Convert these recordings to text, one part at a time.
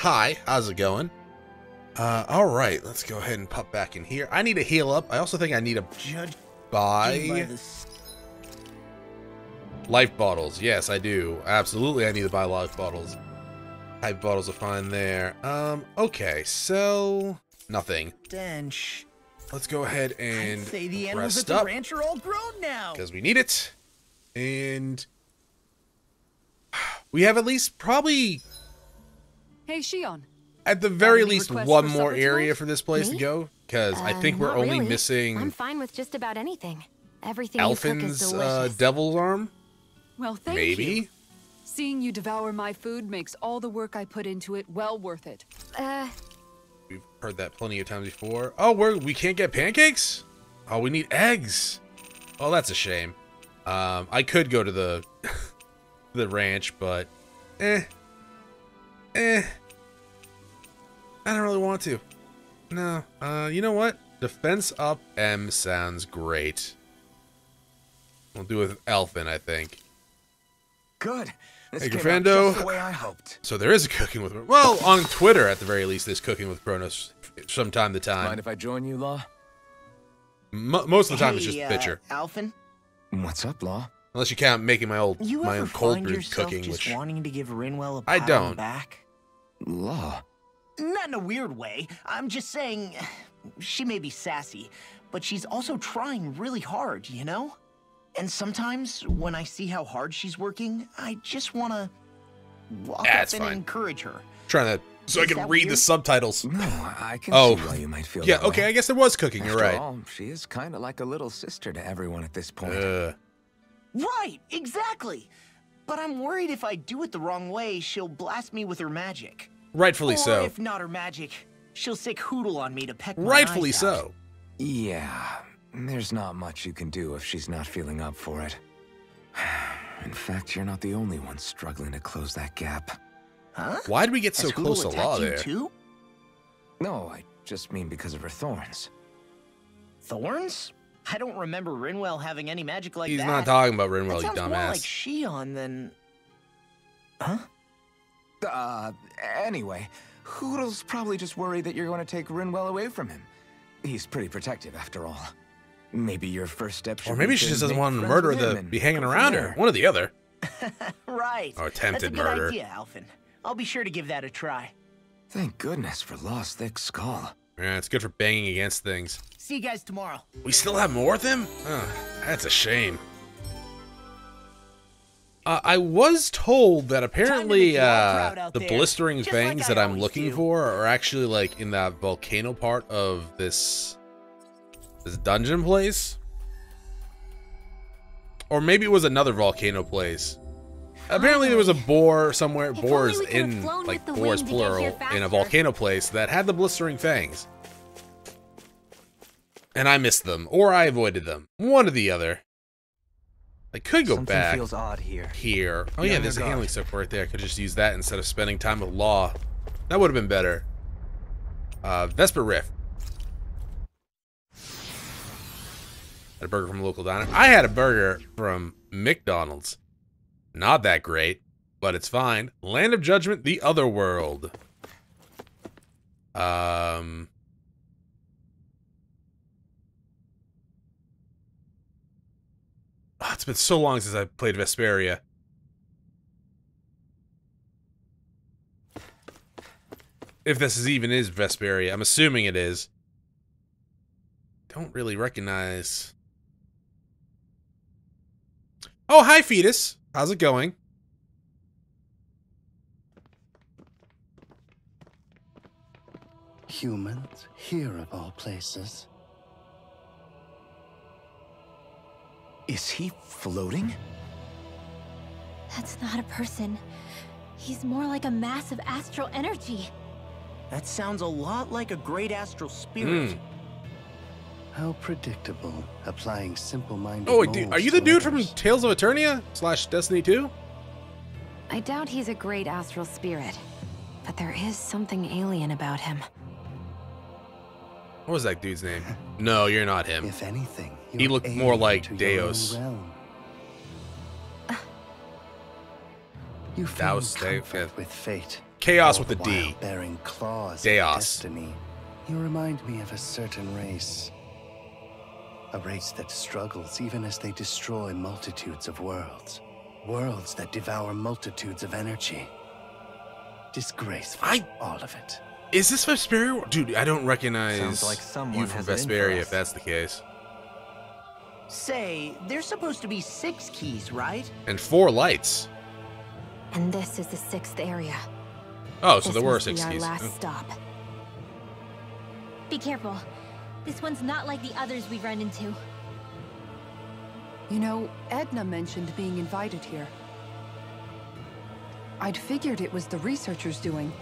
Hi, how's it going? Uh, all right, let's go ahead and pop back in here. I need to heal up. I also think I need to Judged buy by life bottles. Yes, I do. Absolutely, I need to buy life bottles. Life bottles are fine there. Um, okay, so nothing. stench. Let's go ahead I'd and say the animals rest at the up ranch are all grown now. because we need it. And we have at least probably Hey, Shionne. at the very any least one more area tonight? for this place to go because I think we're only really. missing I'm fine with just about anything. Everything you cook is Alphen's delicious. uh, devil's arm. Well, thank Maybe. you. Seeing you devour my food makes all the work I put into it well worth it. uh, We've heard that plenty of times before. Oh, we're we can't get pancakes. Oh, we need eggs. Oh, that's a shame. Um, I could go to the the ranch, but eh, eh. I don't really want to. No. Uh, you know what? Defense up M sounds great. We'll do it with Alphen, I think. Good. This Hey, came Grafando. the way I hoped. So there is a cooking with well on Twitter at the very least. There's cooking with Chronos from time to time. Mind if I join you, Law? Mo most of the time, it's just uh, picture, Alphen, What's up, Law? unless you count making my old you my ever own cold brew cooking, just which wanting to give Rinwell a I pat on the don't. back? Law? Not in a weird way. I'm just saying, she may be sassy, but she's also trying really hard, you know? And sometimes when I see how hard she's working, I just want to walk Ah, up it's and fine. encourage her. trying to so I can that read the subtitles. No, I can Oh. see why you might feel Yeah, that okay, way. I guess there was cooking. You're After right. all, she is kind of like a little sister to everyone at this point. Uh, Right, exactly. But I'm worried if I do it the wrong way, she'll blast me with her magic. Rightfully or so. if not her magic, she'll sick Hootle on me to peck my Rightfully eyes out. so. Yeah, there's not much you can do if she's not feeling up for it. In fact, you're not the only one struggling to close that gap. Huh? Why did we get so Has close to Hootle law you there? Too? No, I just mean because of her thorns. Thorns? I don't remember Rinwell having any magic like He's that. He's not talking about that Rinwell, you sounds more like dumbass. Shionne than. Huh? Uh, anyway, Hootle's probably just worried that you're going to take Rinwell away from him. He's pretty protective, after all. Maybe your first step should Or maybe be she just doesn't make want to murder the be hanging around her. One or the other. Right. Or That's attempted a good murder. idea, Alphen. I'll be sure to give that a try. Thank goodness for Law's thick skull. Yeah, it's good for banging against things. See you guys tomorrow. We still have more of them? Oh, that's a shame. Uh, I was told that apparently uh, the blistering just like fangs that I'm looking do. for are actually like in that volcano part of this this dungeon place, or maybe it was another volcano place. Apparently, there was a boar somewhere. If Boars only we could've in like boars wind to get here plural in a volcano place that had the blistering fangs, and I missed them or I avoided them. One or the other. I could go Something back feels odd here. here. Oh yeah, there's a handling stuff right there. I could just use that instead of spending time with Law. That would have been better. Uh, Vesper Rift. Had a burger from a local diner. I had a burger from McDonald's. Not that great, but it's fine. Land of Judgment, the other world. Um. Oh, it's been so long since I played Vesperia. If this is even is Vesperia, I'm assuming it is. Don't really recognize. Oh, hi, fetus. How's it going? Humans, here of all places. Is he floating? That's not a person. He's more like a mass of astral energy. That sounds a lot like a great astral spirit. Hmm. How predictable, applying simple-minded Oh, wait, dude, are you the dude from. Tales of Eternia slash Destiny 2? I doubt he's a great astral spirit, but there is something alien about him. What was that dude's name? No, you're not him. If anything, He looked more like Deus. You That find was- they- comfort yeah. with fate. Chaos with the a D. bearing claws Deos. destiny. You remind me of a certain race. A race that struggles even as they destroy multitudes of worlds. Worlds that devour multitudes of energy. Disgraceful, I- all of it. Is this Vesperia? Dude, I don't recognize like someone you from has it in for Vesperia if that's the case. Say, there's supposed to be six keys, right? And four lights. And this is the sixth area. Oh, so this there were must six be our keys. last Oh. stop. Be careful. This one's not like the others we've run into. You know, Edna mentioned being invited here. I'd figured it was the researchers doing,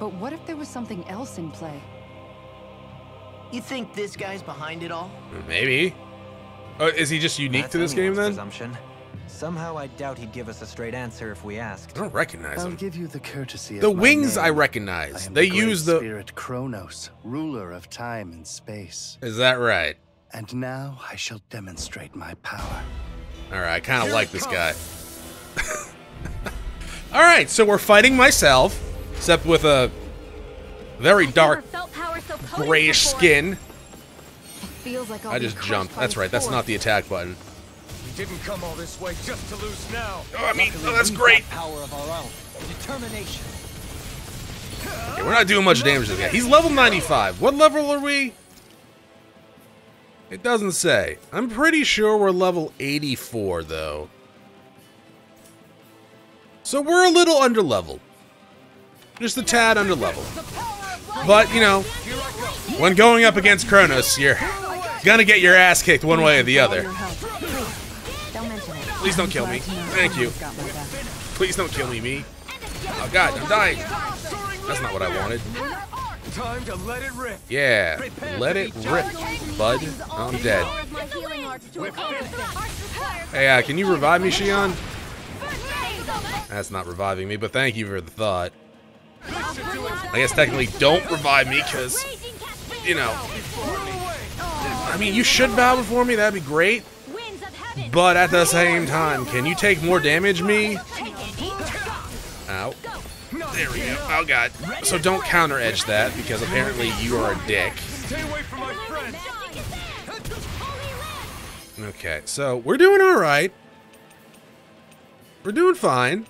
but what if there was something else in play? You think this guy's behind it all? Maybe. Oh, is he just unique That's to this game anyone's then? Presumption. Somehow I doubt he'd give us a straight answer if we asked. I don't recognize him. I'll him. give you the courtesy of The my wings I name. I recognize. am They the use the. spirit Chronos, ruler of time and space. Is that right? And now I shall demonstrate my power. All right, I kind of like this guy. All right, so we're fighting myself, except with a very dark never felt power so potent grayish skin. Like I'll I be just jumped. That's right. That's not the attack button. We didn't come all this way just to lose now. Oh, I mean, oh, that's great. Power of our own. Determination. Okay, we're not doing much damage to this guy. He's level 95. What level are we? It doesn't say. I'm pretty sure we're level 84, though. So we're a little under underleveled. Just a tad under level. But, you know, when going up against Chronos, you're gonna get your ass kicked one way or the other. Please, don't kill me. Thank you. Please don't kill me, me. Oh god, I'm dying. That's not what I wanted. Time to let it rip. Yeah, let it rip, bud. I'm dead. Hey, uh, can you revive me, Shionne? That's not reviving me, but thank you for the thought. I guess technically don't revive me, because, you know, I mean, you should bow before me, that'd be great. But at the same time, can you take more damage, me? Ow. There we go. Oh, God. So don't counter edge that, because apparently you are a dick. Okay, so we're doing all right. We're doing fine.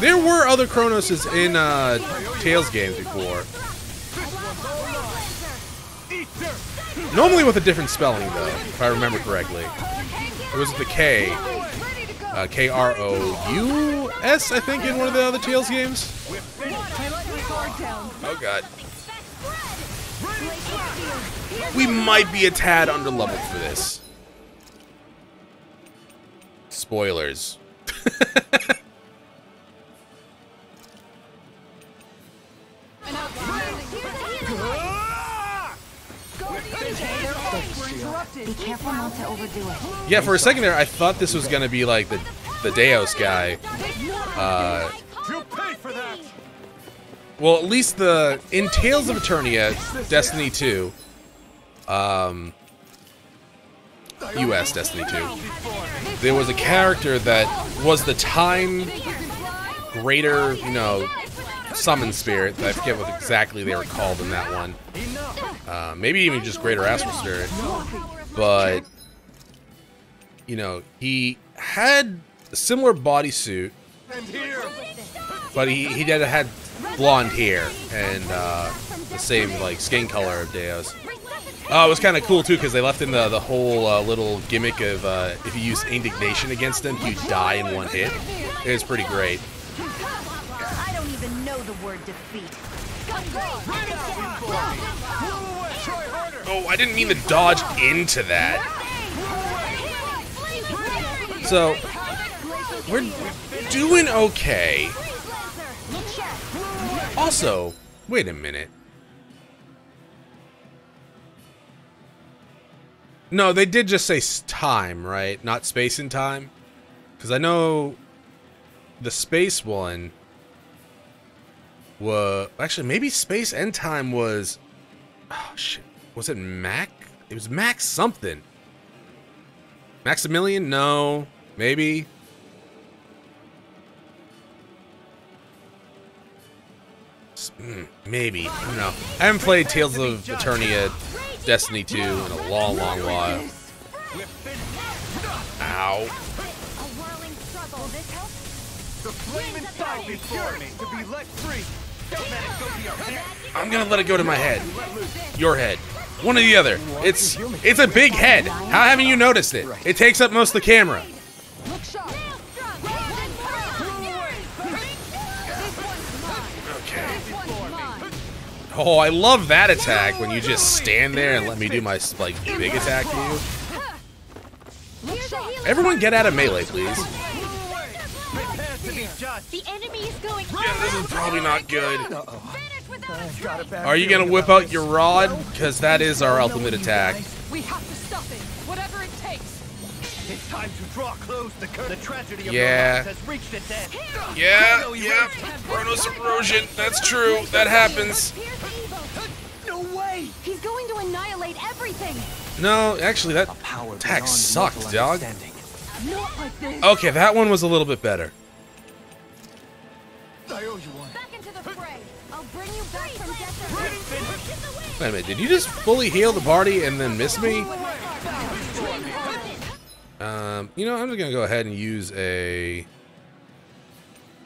There were other Chronoses in uh, Tales games before. Normally with a different spelling, though, if I remember correctly. It was the K. Uh, K-R-O-U-S, I think, in one of the other Tales games. Oh, God. We might be a tad underleveled for this. Spoilers. Be careful not to overdo it. Yeah, for a second there, I thought this was gonna be like the the Deos guy. Uh, You'll pay for that. well, at least the in Tales of Eternia, Destiny 2, um, U.S. Destiny 2, there was a character that was the time greater, you know, summon spirit. I forget what exactly they were called in that one. Uh, maybe even just greater astral spirit. But you know, he had a similar bodysuit, but he he did had blonde hair and uh, the same like skin color of Deos. Oh, it was kind of cool too because they left in the the whole uh, little gimmick of uh, if you use indignation against them, you die in one hit. It was pretty great. I don't even know the word defeat. Oh, I didn't mean to dodge into that. So we're doing okay. Also, wait a minute. No, they did just say time, right? Not space and time. Because I know the space one was actually maybe space and time was. Oh shit! Was it Mac? It was Max something. Maximilian? No. Maybe. Mm, maybe. I don't know. I haven't played Tales of Eternia Destiny 2 in a long, long while. Ow. I'm gonna let it go to my head. Your head. One or the other. It's it's a big head. How haven't you noticed it? It takes up most of the camera. Oh, I love that attack when you just stand there and let me do my like big attack to you. Everyone get out of melee, please. Prepare to be judged. The enemy is going Yeah, this is probably not good. A bad Are you gonna whip out your rod? Because that is our ultimate attack. We have to stop it, whatever it takes. It's time to draw close the curtain. The tragedy of Yeah. has reached its end. Yeah, yeah. Chronos erosion. That's true. That happens. No way! He's going to annihilate everything. No, actually, that attack sucked, dog. understanding. Not like this. Okay, that one was a little bit better. I owe you Wait a minute, did you just fully heal the party and then miss me? Um, you know, I'm just gonna go ahead and use a.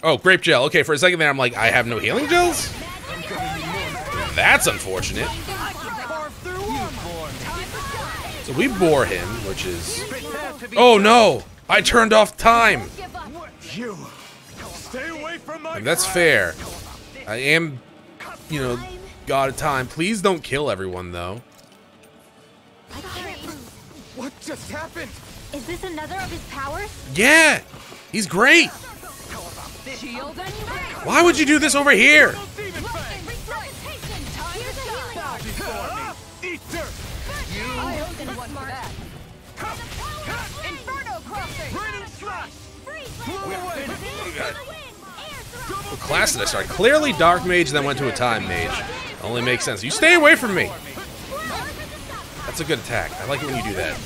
Oh, grape gel. Okay, for a second there, I'm like, I have no healing gels. That's unfortunate. So we bore him, which is. Oh no! I turned off time. You. Stay away from my And that's fair. I am, you know, god of time. Please don't kill everyone though. What just happened? Is this another of his powers? Yeah, he's great. Why would you do this over here? Demon Fang! Resuscitation. Here's a healing Bow before me! Eat dirt! I owe you one for that. Inferno crossing. Burning slash! Flew away! What class did I start? Clearly Dark Mage, then went to a Time Mage. Only makes sense. You stay away from me. That's a good attack. I like it when you do that.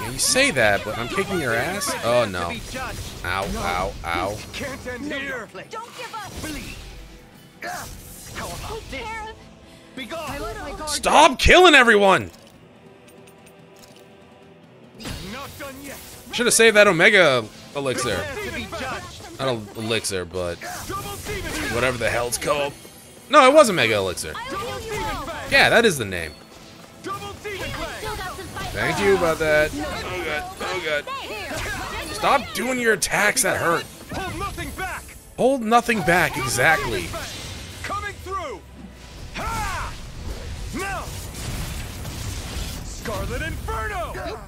Yeah, you say that, but I'm kicking your ass. Oh no. Ow, ow, ow. Can't end here! Don't give up. How about this? Stop killing everyone. Not done yet! Should have saved that Omega elixir. Prepare to be judged! Not a elixir, but Double demon fang! whatever the hell it's called. No, it was a Mega Elixir. I'll heal you well. Yeah, that is the name. Double demon fang! Still got some fight Thank you about that. Oh god, oh god. Stop doing your attacks that hurt. Hold nothing back! Hold nothing back, exactly. Coming through! Ha! Now! Scarlet Inferno!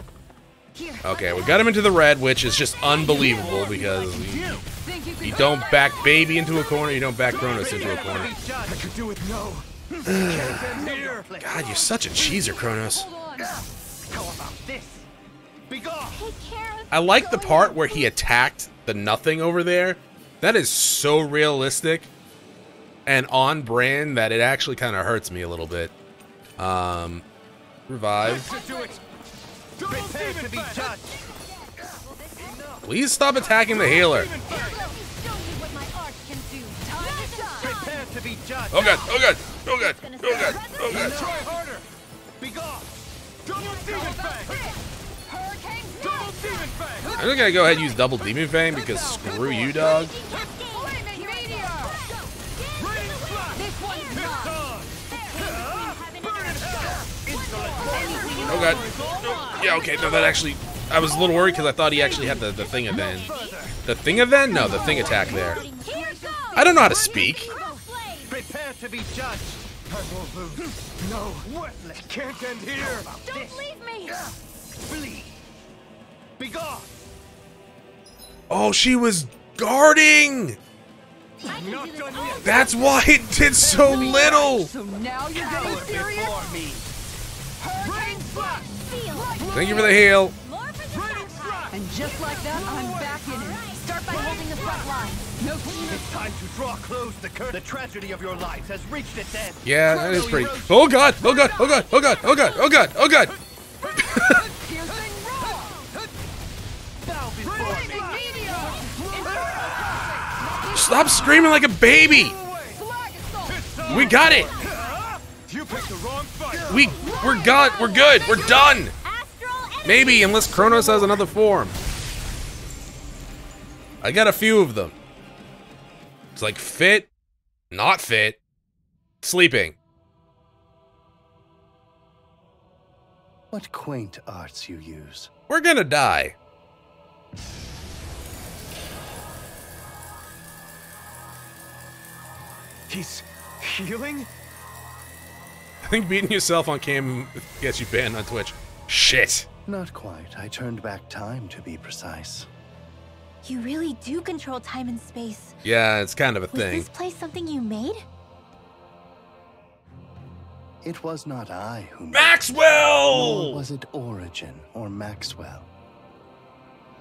Okay, we got him into the red, which is just unbelievable because you, you don't back Baby into a corner, you don't back Chronos into a corner. God, you're such a cheeser, Chronos. I like the part where he attacked the nothing over there. That is so realistic and on brand that it actually kind of hurts me a little bit. Um, revive. Should do it! Prepare to be judged! Please stop attacking the healer. Show you what my art can do. Time to shine. Prepare to be judged! Oh god, oh god, oh god, oh god, oh god. Try harder! Be gone! Double demon fang! Double demon fang! I'm just gonna go ahead and use double demon fang because screw you, dog. Flaming meteor. Rain slash! This one's It's mine. on! Burn in hell! Insolent Oh god. Oh, yeah, okay, no, that actually. I was a little worried because I thought he actually had the, the thing event. The thing event? No, the thing attack there. I don't know how to speak. Prepare to be judged! I won't lose. No, worthless. Can't end here! Don't leave me. Flee! Be gone! Oh, she was guarding. Not done yet! That's why it did so little. So now you're getting serious? Thank you for the heal. More for the Rain slash! And just like that, I'm back in it. Start by holding the front line. No It's time to draw close the curtain. The tragedy of your lives has reached its end. Yeah, that is pretty. Oh god, oh god, oh god, oh god, oh god, oh god, oh god. piercing roar. Bow before me! Flaming meteor. Stop screaming like a baby. We got it. We we're good. We're good. We're done. Maybe unless Chronos has another form. I got a few of them. It's like fit, not fit, sleeping. What quaint arts you use. We're gonna die. He's healing? I think beating yourself on cam gets you banned on Twitch. Shit. Not quite. I turned back time to be precise. You really do control time and space. Yeah, it's kind of a Was thing. this place something you made? It was not I who made Maxwell! Nor was it Origin or Maxwell.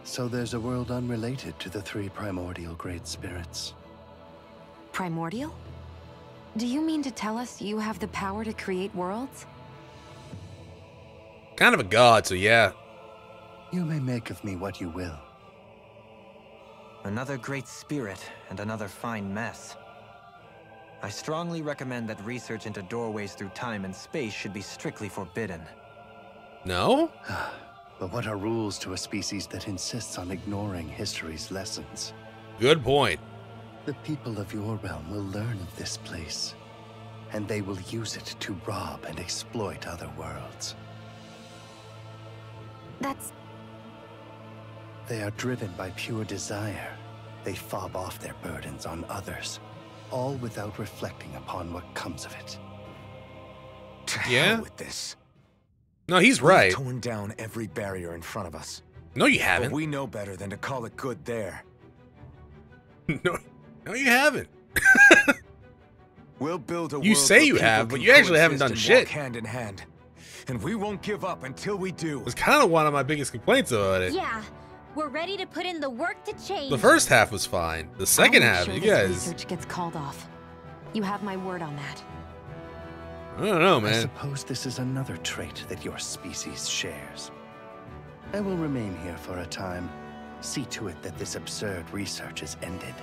So there's a world unrelated to the three primordial great spirits. Primordial? Do you mean to tell us you have the power to create worlds? Kind of a god, so yeah. You may make of me what you will. Another great spirit and another fine mess. I strongly recommend that research into doorways through time and space should be strictly forbidden. No? But what are rules to a species that insists on ignoring history's lessons? Good point. The people of your realm will learn of this place, and they will use it to rob and exploit other worlds. That's They are driven by pure desire. They fob off their burdens on others, all without reflecting upon what comes of it. To Yeah? hell with this. No, he's We've right. torn down every barrier in front of us. No, you haven't. we know better than to call it good there. no, no, you haven't. We'll build a You world say you have, but you actually haven't done shit. hand in hand. And we won't give up until we do. was kind of one of my biggest complaints about it. Yeah, we're ready to put in the work to change. The first half was fine. The second half, sure you this guys. research gets called off. You have my word on that. I don't know, man. I suppose this is another trait that your species shares. I will remain here for a time. See to it that this absurd research is ended.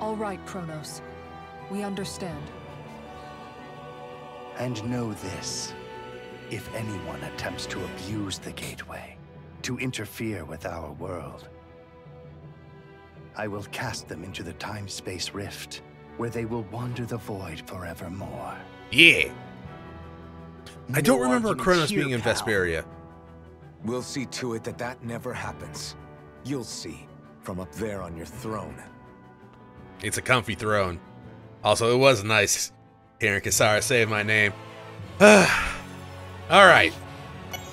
All right, Chronos. We understand. And know this. If anyone attempts to abuse the Gateway, to interfere with our world, I will cast them into the time-space rift, where they will wander the void forevermore. Yeah. I don't No remember Chronos here, being in pal. Vesperia. We'll see to it that that never happens. You'll see from up there on your throne. It's a comfy throne. Also, it was nice hearing Kisara say my name. All right.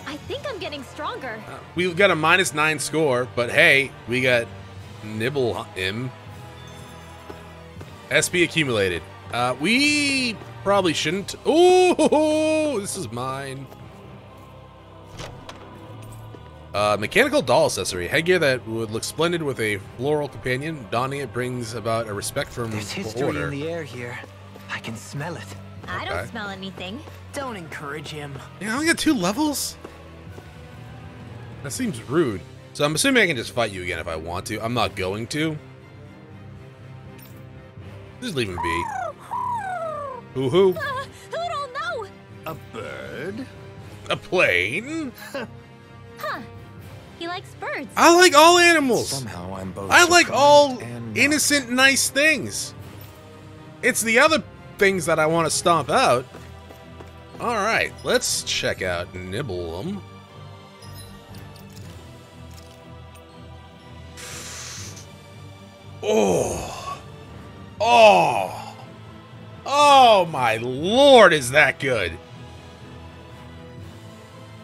I think I'm getting stronger. we've got a minus nine score, but hey, we got Nibble him. SP accumulated. Uh, we probably shouldn't. Oh, this is mine. Uh, mechanical doll accessory. Headgear that would look splendid with a floral companion. Donning it brings about a respect from There's for history order. in the air here. I can smell it. I don't smell anything. Don't encourage him. Yeah, I only got two levels? That seems rude. So I'm assuming I can just fight you again if I want to. I'm not going to. Just leave him be. Hoo hoo. Uh, who don't know? A bird? A plane? Huh. He likes birds. I like all animals. Somehow I'm both I like all and not. innocent, nice things. It's the other things that I want to stomp out. All right, let's check out Nebilim. Oh. Oh. Oh my lord, is that good?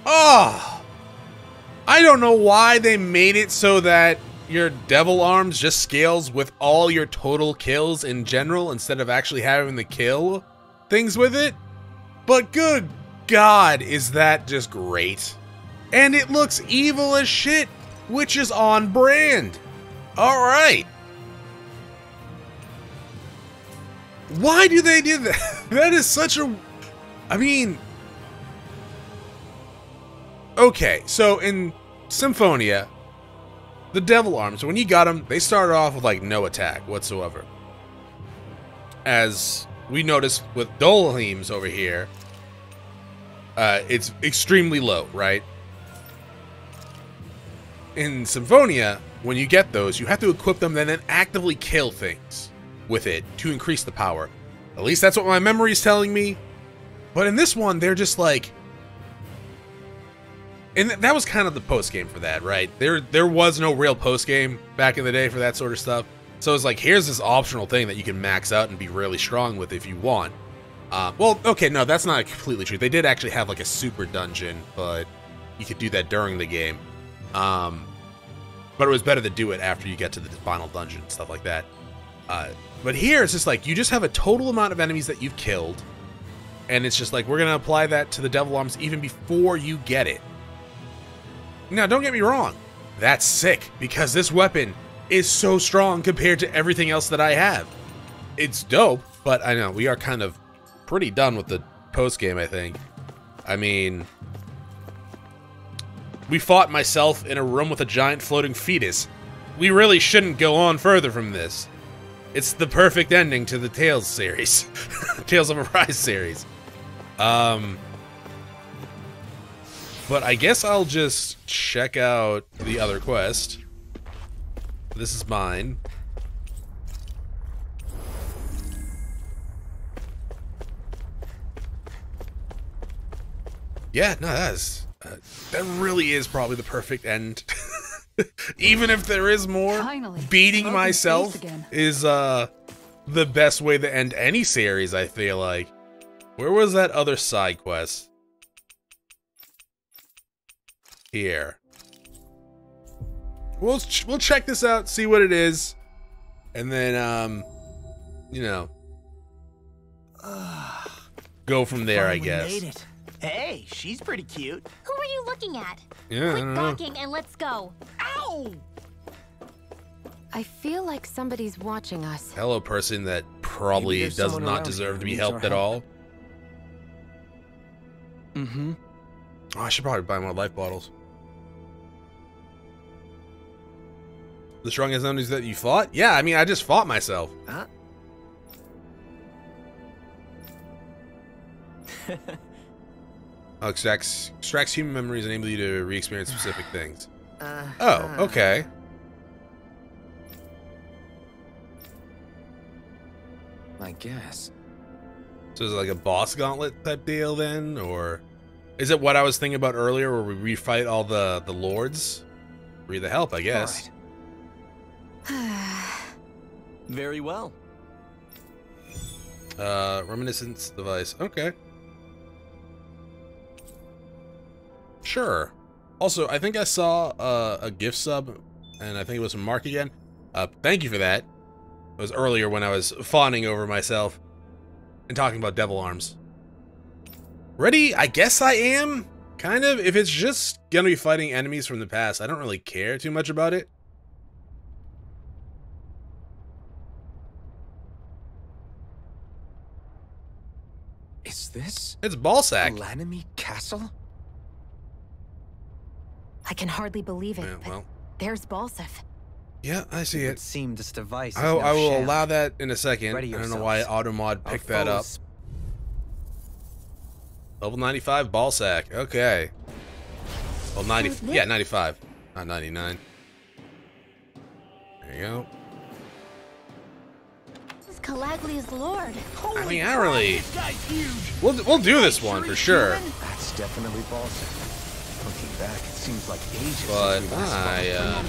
Oh. I don't know why they made it so that your devil arms just scales with all your total kills in general instead of actually having to kill things with it. But good god, is that just great. And it looks evil as shit, which is on brand. Alright. Why do they do that? That is such a. I mean. Okay, so in Symphonia, the devil arms, when you got them, they started off with like no attack whatsoever. As we noticed with Dohalim's over here, uh, it's extremely low, right? In Symphonia, when you get those, you have to equip them and then actively kill things with it to increase the power. At least that's what my memory is telling me. But in this one, they're just like and that was kind of the post game for that, right? There there was no real post game back in the day for that sort of stuff. So it's like here's this optional thing that you can max out and be really strong with if you want. Uh, well, okay, no, that's not completely true. They did actually have like a super dungeon, but you could do that during the game. Um, but it was better to do it after you get to the final dungeon and stuff like that. Uh, but here it's just like you just have a total amount of enemies that you've killed, and it's just like we're gonna apply that to the devil arms even before you get it. Now, don't get me wrong, that's sick because this weapon is so strong compared to everything else that I have. It's dope, but I know we are kind of pretty done with the post game, I think. I mean, we fought myself in a room with a giant floating fetus. We really shouldn't go on further from this. It's the perfect ending to the Tales series. Tales of Arise series. Um, but I guess I'll just check out the other quest. This is mine. Yeah, no, that's uh, that really is probably the perfect end. Even if there is more, Finally, beating myself is uh the best way to end any series. I feel like. Where was that other side quest? Here. We'll ch- we'll check this out, see what it is, and then um, you know, go from there. I guess. Made it. Hey, she's pretty cute. Who are you looking at? Yeah, I Quit don't gawking and let's go. Ow! I feel like somebody's watching us. Hello, person that probably does not deserve to be needs our helped at help. all. Mm-hmm. Oh, I should probably buy more life bottles. The strongest enemies that you fought? Yeah, I mean, I just fought myself. Huh? Oh, extracts extracts human memories and enable you to re-experience specific things. Uh, Oh, okay. I guess. So is it like a boss gauntlet type deal then, or is it what I was thinking about earlier, where we refight all the the lords? Free the help, I guess. Very well. Uh, reminiscence device. Okay. Sure. Also, I think I saw uh, a gift sub, and I think it was from Mark again. Uh, thank you for that. It was earlier when I was fawning over myself and talking about devil arms. Ready? I guess I am. Kind of. If it's just gonna be fighting enemies from the past, I don't really care too much about it. Is this It's Ballsack. Lanamy Castle? I can hardly believe it, Yeah, but well, there's Balseph. yeah, I see It it. would seem this device is I, no I will sham. allow that in a second. I don't know why. Automod picked that up. Level 95 Ballsack. Okay. Well, 90. Yeah, 95. Not 99. There you go. This is Calaglia's lord. I mean, I really. We'll, we'll do this one for sure. That's definitely Balzac. Looking back, it seems like ages But since we last I. Uh,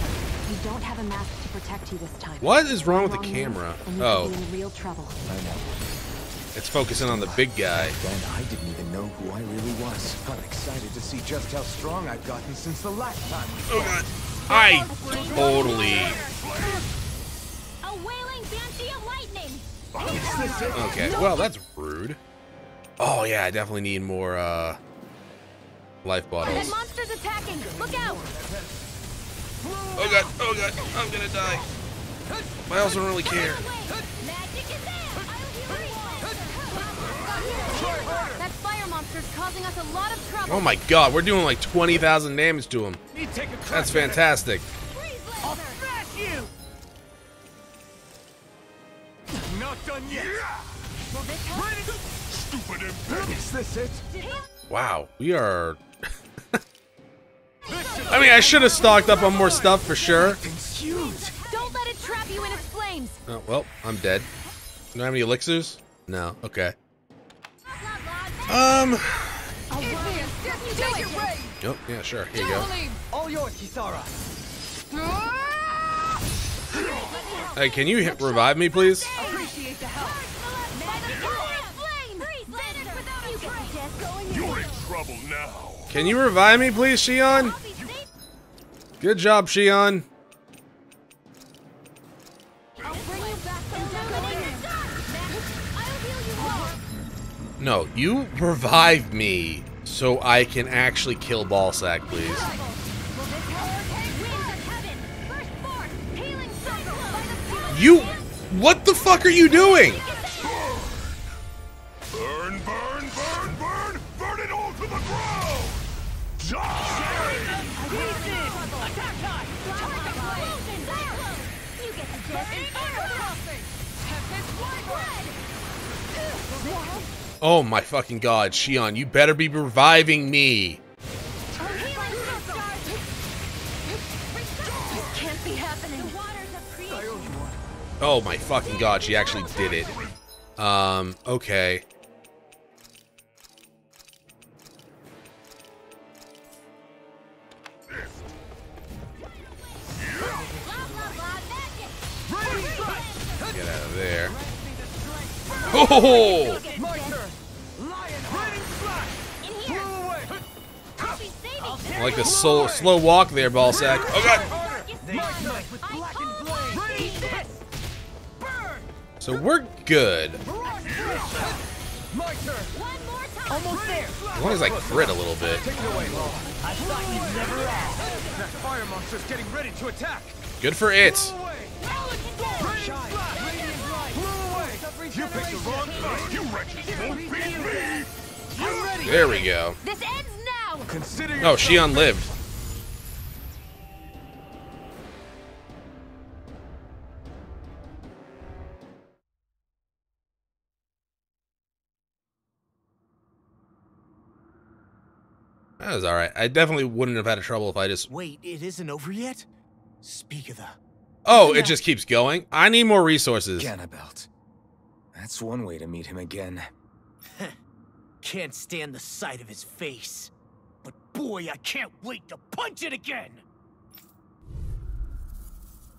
You don't have a mask to protect you this time. what is wrong with the camera? Oh, could be in real trouble. I know. it's focusing on the big guy. Then I didn't even know who I really was. I'm excited to see just how strong I've gotten since the last time Oh god. I totally. A Okay, well, that's rude. Oh, yeah, I definitely need more, uh. Life bottles. monster's attacking. Look out. Oh god, oh god, I'm gonna die. I also don't really care. Magic is there. That fire monster's causing us a lot of trouble. Oh my god, we're doing like 20,000 damage to him. Need to take a crack That's fantastic. Freeze I'll smash you! Not done yet! Stupid Is this it? Wow, we are. I mean, I should have stocked up on more stuff for sure. Don't let it trap you in its flames. Oh, well, I'm dead. Do I have any elixirs? No. Okay. Um. Yep. Yeah. Sure. Here you go. All yours, Kisara. Hey, can you hit, revive me, please? Appreciate the help. You're in trouble now. Can you revive me, please, Shionne? Good job, Shionne. No, you revive me so I can actually kill Ballsack, please. You... What the fuck are you doing? Burn, burn, burn, burn! Burn it all to the ground! Die! Oh my fucking god, Shionne, you better be reviving me. Oh my fucking god, she actually did it. Um, okay. Get out of there. Oh! Like the slow, slow walk there, Ballsack. Oh god! So we're good. Almost there! As long as I crit a little bit. I thought you'd never ask. That fire monster's getting That was alright. I definitely wouldn't have had a trouble if I just... Wait, it isn't over yet? Speak of the... Oh, it just keeps going? I need more resources. Ganabelt. That's one way to meet him again. Can't stand the sight of his face. But boy, I can't wait to punch it again!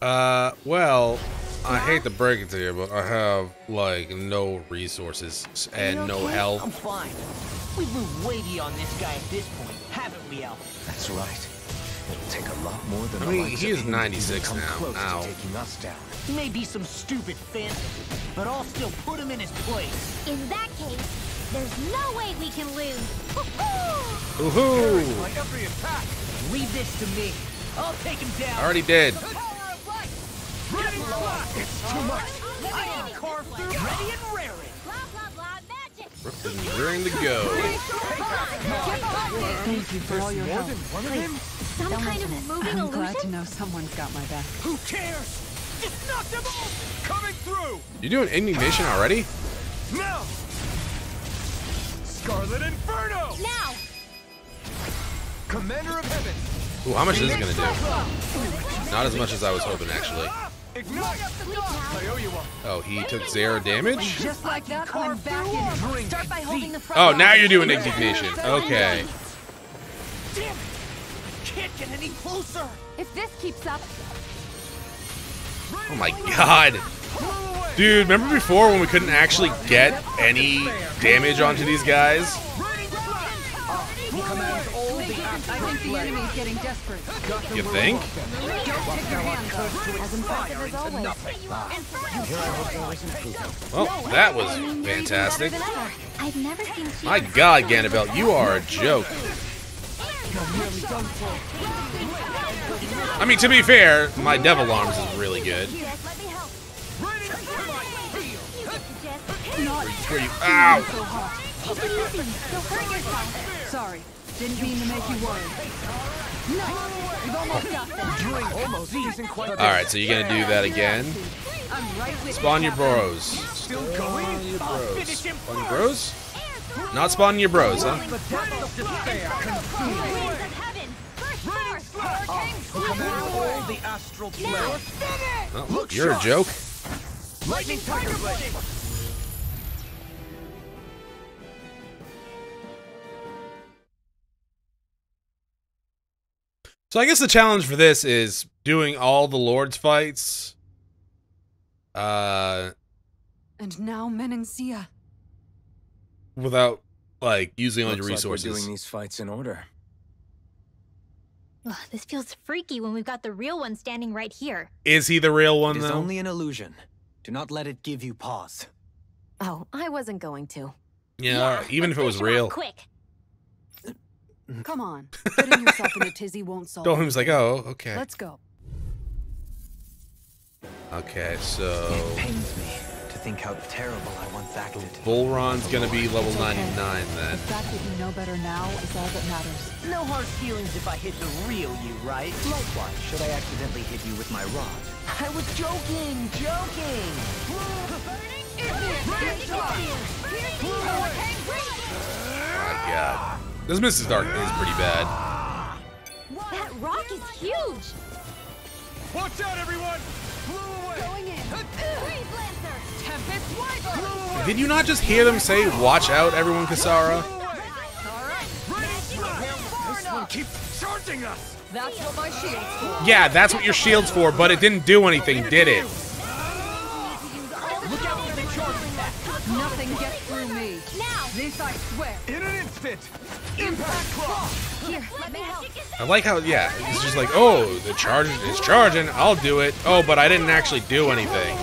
Uh, well, I hate to break it to you, but I have, like, no resources and You no okay? I'm fine. We've moved weighty on this guy at this point, haven't we, Al? That's right. It'll take a lot more than I the mean, he is 96 to come now. close Ow. to taking us down. He may be some stupid fantasy, but I'll still put him in his place. In that case, there's no way we can lose. Woohoo! Like every attack. Leave this to me. I'll take him down. Already did. Ready, It's too much. I can carve through ready and raring. Blah blah blah magic. Brooklyn during the go. Thank you for all your help. One? Some kind of moving I'm glad to know someone's got my back. Who cares? Just knock them off. Coming through. You doing indignation already? Now. Scarlet Inferno. Now. Commander of Heaven. Ooh, how much is this gonna do? Not as much as I was hoping, actually. Ignite. I owe you one. Oh, he took zero damage? Just like that, I'm back in. Start by holding the front Oh, now you're doing indignation. Okay. Damn it! Can't get any closer. If this keeps up, Oh my god. Dude, remember before when we couldn't actually get any damage onto these guys? I think the enemy's getting desperate. You think? as impressive as always. Well, that was fantastic. Better than ever. I've never seen My god, Ganabelt, you are a joke. I mean, to be fair, my Devil Arms is really good. Jess, let me help. Where you, ow! So hot. Take it easy. You'll hurt yourself. Sorry. Didn't mean to make you worry. Almost isn't quite All right, so you're gonna do that again. I'm right with Spawn your bros. Still going? Your bros. Spawn your bros? Not spawning your bros, huh? Winds of heaven! First force! All the astral plane. Oh, you're a joke. Lightning Tiger Blade. So I guess the challenge for this is doing all the Lord's fights. Uh, And now Menancia. without like using all Looks your like we're resources. doing these fights in order. Ugh, this feels freaky when we've got the real one standing right here. Is he the real one It is though? only an illusion. Do not let it give you pause. Oh, I wasn't going to. yeah, even if it was real. Quick! Come on. Getting yourself in a tizzy won't solve Dohalim's like, oh, okay. Let's go. Okay, so It pains me to think how terrible I once acted. Vholran's gonna be level okay. 99 then. The fact that you know better now is all that matters. No hard feelings if I hit the real you, right? Likewise, should I accidentally hit you with my rod? I was joking, joking. My god. This Mystic Art is pretty bad. That rock is huge! Watch out, everyone! Going in! Freeze Lancer! Tempest Wyvern! Did you not just hear them say, watch out, everyone, Kisara? This one keeps charging us! That's what my shield's for. Yeah, that's what your shield's for, but it didn't do anything, did it? Nothing gets through me. Now! This I swear. In an instant! Impact Claw! Here, let me help. I like how, yeah, it's just like, oh, the charge is charging, I'll do it. Oh, but I didn't actually do anything.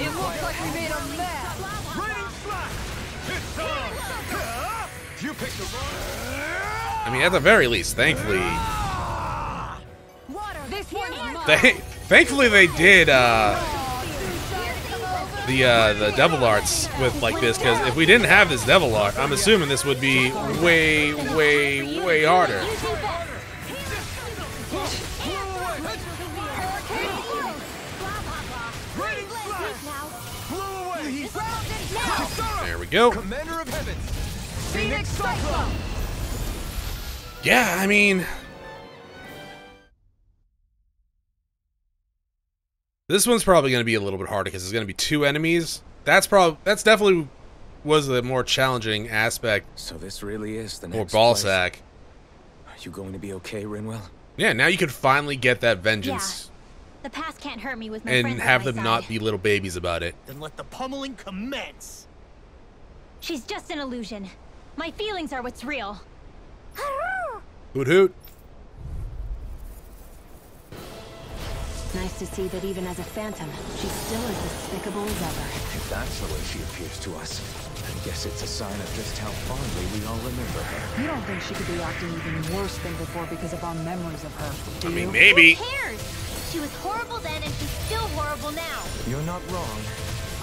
It looks like we made a mess. Raining Slash! It's on! You picked the I mean, at the very least, thankfully, they, thankfully they did, uh, the, uh, the devil arts with like this, because if we didn't have this devil art, I'm assuming this would be way, way, way harder. Raining Slash! Blew away! There we go. Commander of Heavens! Phoenix Cyclone! Yeah, I mean, this one's probably going to be a little bit harder because there's going to be two enemies. That's probably that's definitely was the more challenging aspect So this really is the for next place. Ballsack. Are you going to be okay, Rinwell? Yeah, now you can finally get that vengeance Yeah. The past can't hurt me with my and friends have on my them not be little babies about it. Then let the pummeling commence. She's just an illusion. My feelings are what's real. Hoot hoot. Nice to see that even as a phantom, she's still as despicable as ever. If that's the way she appears to us, I guess it's a sign of just how fondly we all remember her. You don't think she could be acting even worse than before because of our memories of her, do I mean, you? maybe. Who cares? She was horrible then and she's still horrible now. You're not wrong.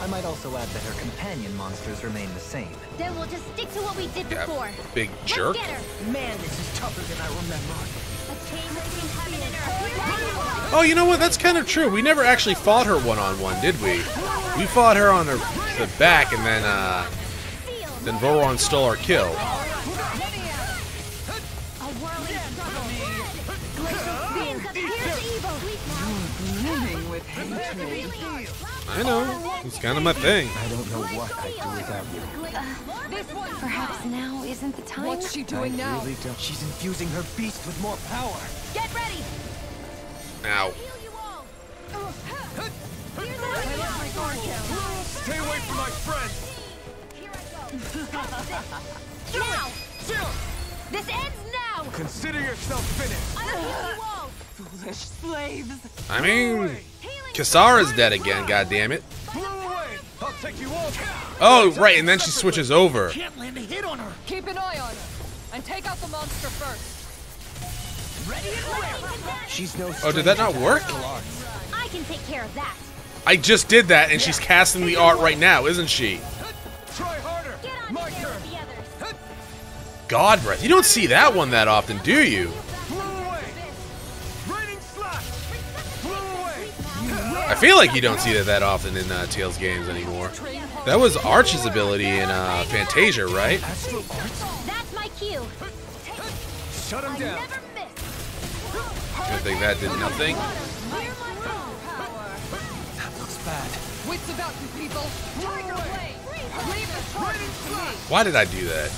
I might also add that her companion monsters remain the same. Then we'll just stick to what we did Yeah, before. big Let's jerk. get her. Man, this is tougher than I remember. A chain between heaven and earth. Oh, you know what? That's kind of true. We never actually fought her one on one, did we? We fought her on her the back, and then uh, then Vholran stole our kill. I know. It's kind of my thing. I don't know what I'd do without you. This one. Perhaps now isn't the time? What's she doing I now? really don't. She's infusing her beast with more power. Get ready. Ow. Heal you all. Stay away from my friends! Now. Jill! This ends now. Consider yourself finished! I'll heal you all. Foolish slaves. I mean, Kisara's dead again. God damn it. Blew away! I'll take you all down! Oh, right, and then she switches over. Can't land a hit on her. Keep an eye on her. And take out the monster first. She's no Oh, did that not work? I can take care of that. I just did that, and she's casting the art right now, isn't she? Try harder! Get on My here turn! with the others. God breath. You don't see that one that often, do you? I feel like you don't see that that often in uh, Tales games anymore. That was Arche's ability in uh, Phantasia, right? Astral arts. That's my cue. Shut him down. Never miss. I think that did nothing. Clear my power. That looks bad. Wits about you people. Tiger blade. Leave the charge to me. Why did I do that?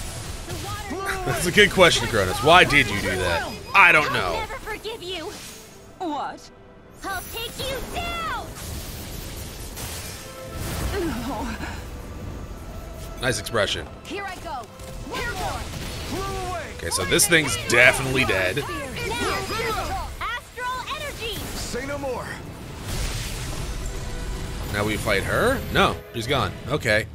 That's a good question, Chronos. Why did you do that? I don't know. I'll know. never forgive you. What? I'll take you down. Nice expression. Here I go. Here more. Okay, so this thing's definitely dead. Astral energy. Say no more. Now we fight her? No, she's gone. Okay.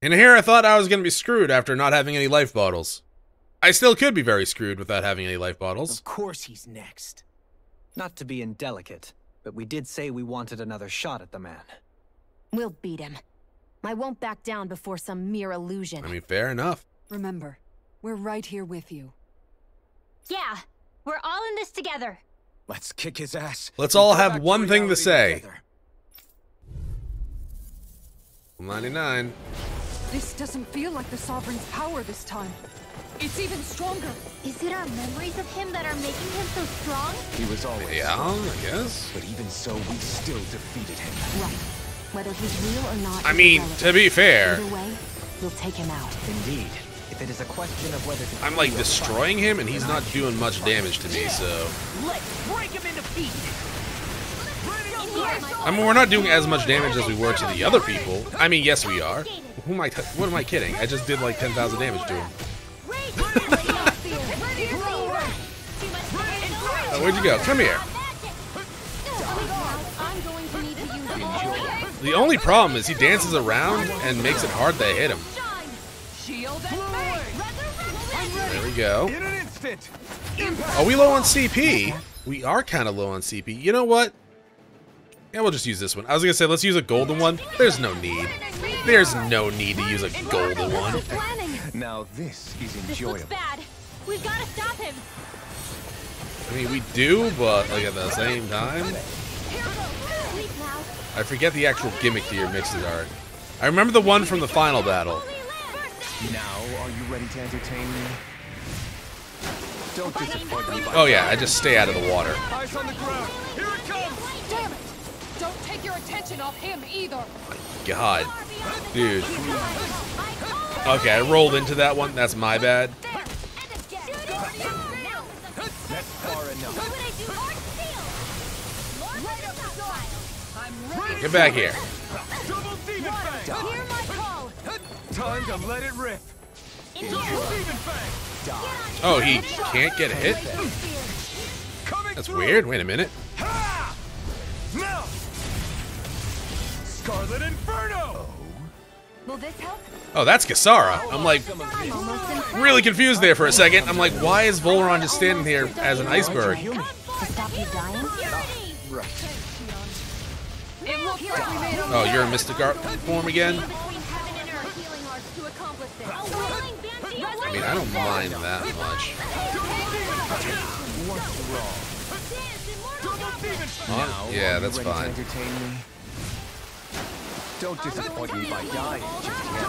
And here I thought I was going to be screwed after not having any life bottles. I still could be very screwed without having any life bottles. Of course he's next. Not to be indelicate, but we did say we wanted another shot at the man. We'll beat him. I won't back down before some mere illusion. I mean, fair enough. Remember, we're right here with you. Yeah, we're all in this together. Let's kick his ass. Let's all have one thing to say. together. 99. This doesn't feel like the Sovereign's power this time. It's even stronger. Is it our memories of him that are making him so strong? He was always Yeah, I guess. but even so, we still defeated him. Right. Whether he's real or not. I mean, to be fair, Either way, we'll take him out. Indeed. If it is a question of whether to I'm like flee or destroying him and he's not doing much damage to me, so. Let's break him into pieces. In here, I mean, we're not doing as much damage as we were to the other people. I mean, yes, we are. Who am I? T- what am I kidding? I just did like 10,000 damage to him. Oh, where'd you go? Come here. I'm going to need to use The only problem is he dances around and makes it hard to hit him. Shield and face. There we go. In an instant. Are we low on CP? We are kind of low on CP. You know what? Yeah, we'll just use this one. I was gonna say let's use a golden one. There's no need. There's no need to use a golden one. Planning. Now this is enjoyable. This looks enjoyable. bad. We've got to stop him. I mean, we do, but like at the same time, I forget the actual gimmick to your mixes art. I remember the one from the final battle. Now, are you ready to entertain me? Don't disappoint me Oh yeah, I just stay out of the water. Eyes on the ground. Here it comes. Damn it! Don't take your attention off him either. God, dude. Okay, I rolled into that one. That's my bad. That's far enough. Get back here. Double demon fang. Hear my call. Time to let it rip. In here. Demon fang. Oh, he can't get a hit. That's weird. Wait a minute. Ha! Now. Scarlet Inferno. Will this help? Oh, that's Kisara. I'm like I'm almost in really confused there for a second. I'm like, why is Vholran just standing here as an iceberg? to stop you dying. It looks like we made a Oh, you're a Mystic Art form again? Between heaven and earth healing arts to accomplish this. Oh, I mean, I don't mind that much. Now, Huh? Yeah, that's fine. To entertain me? Don't disappoint me by dying just yet.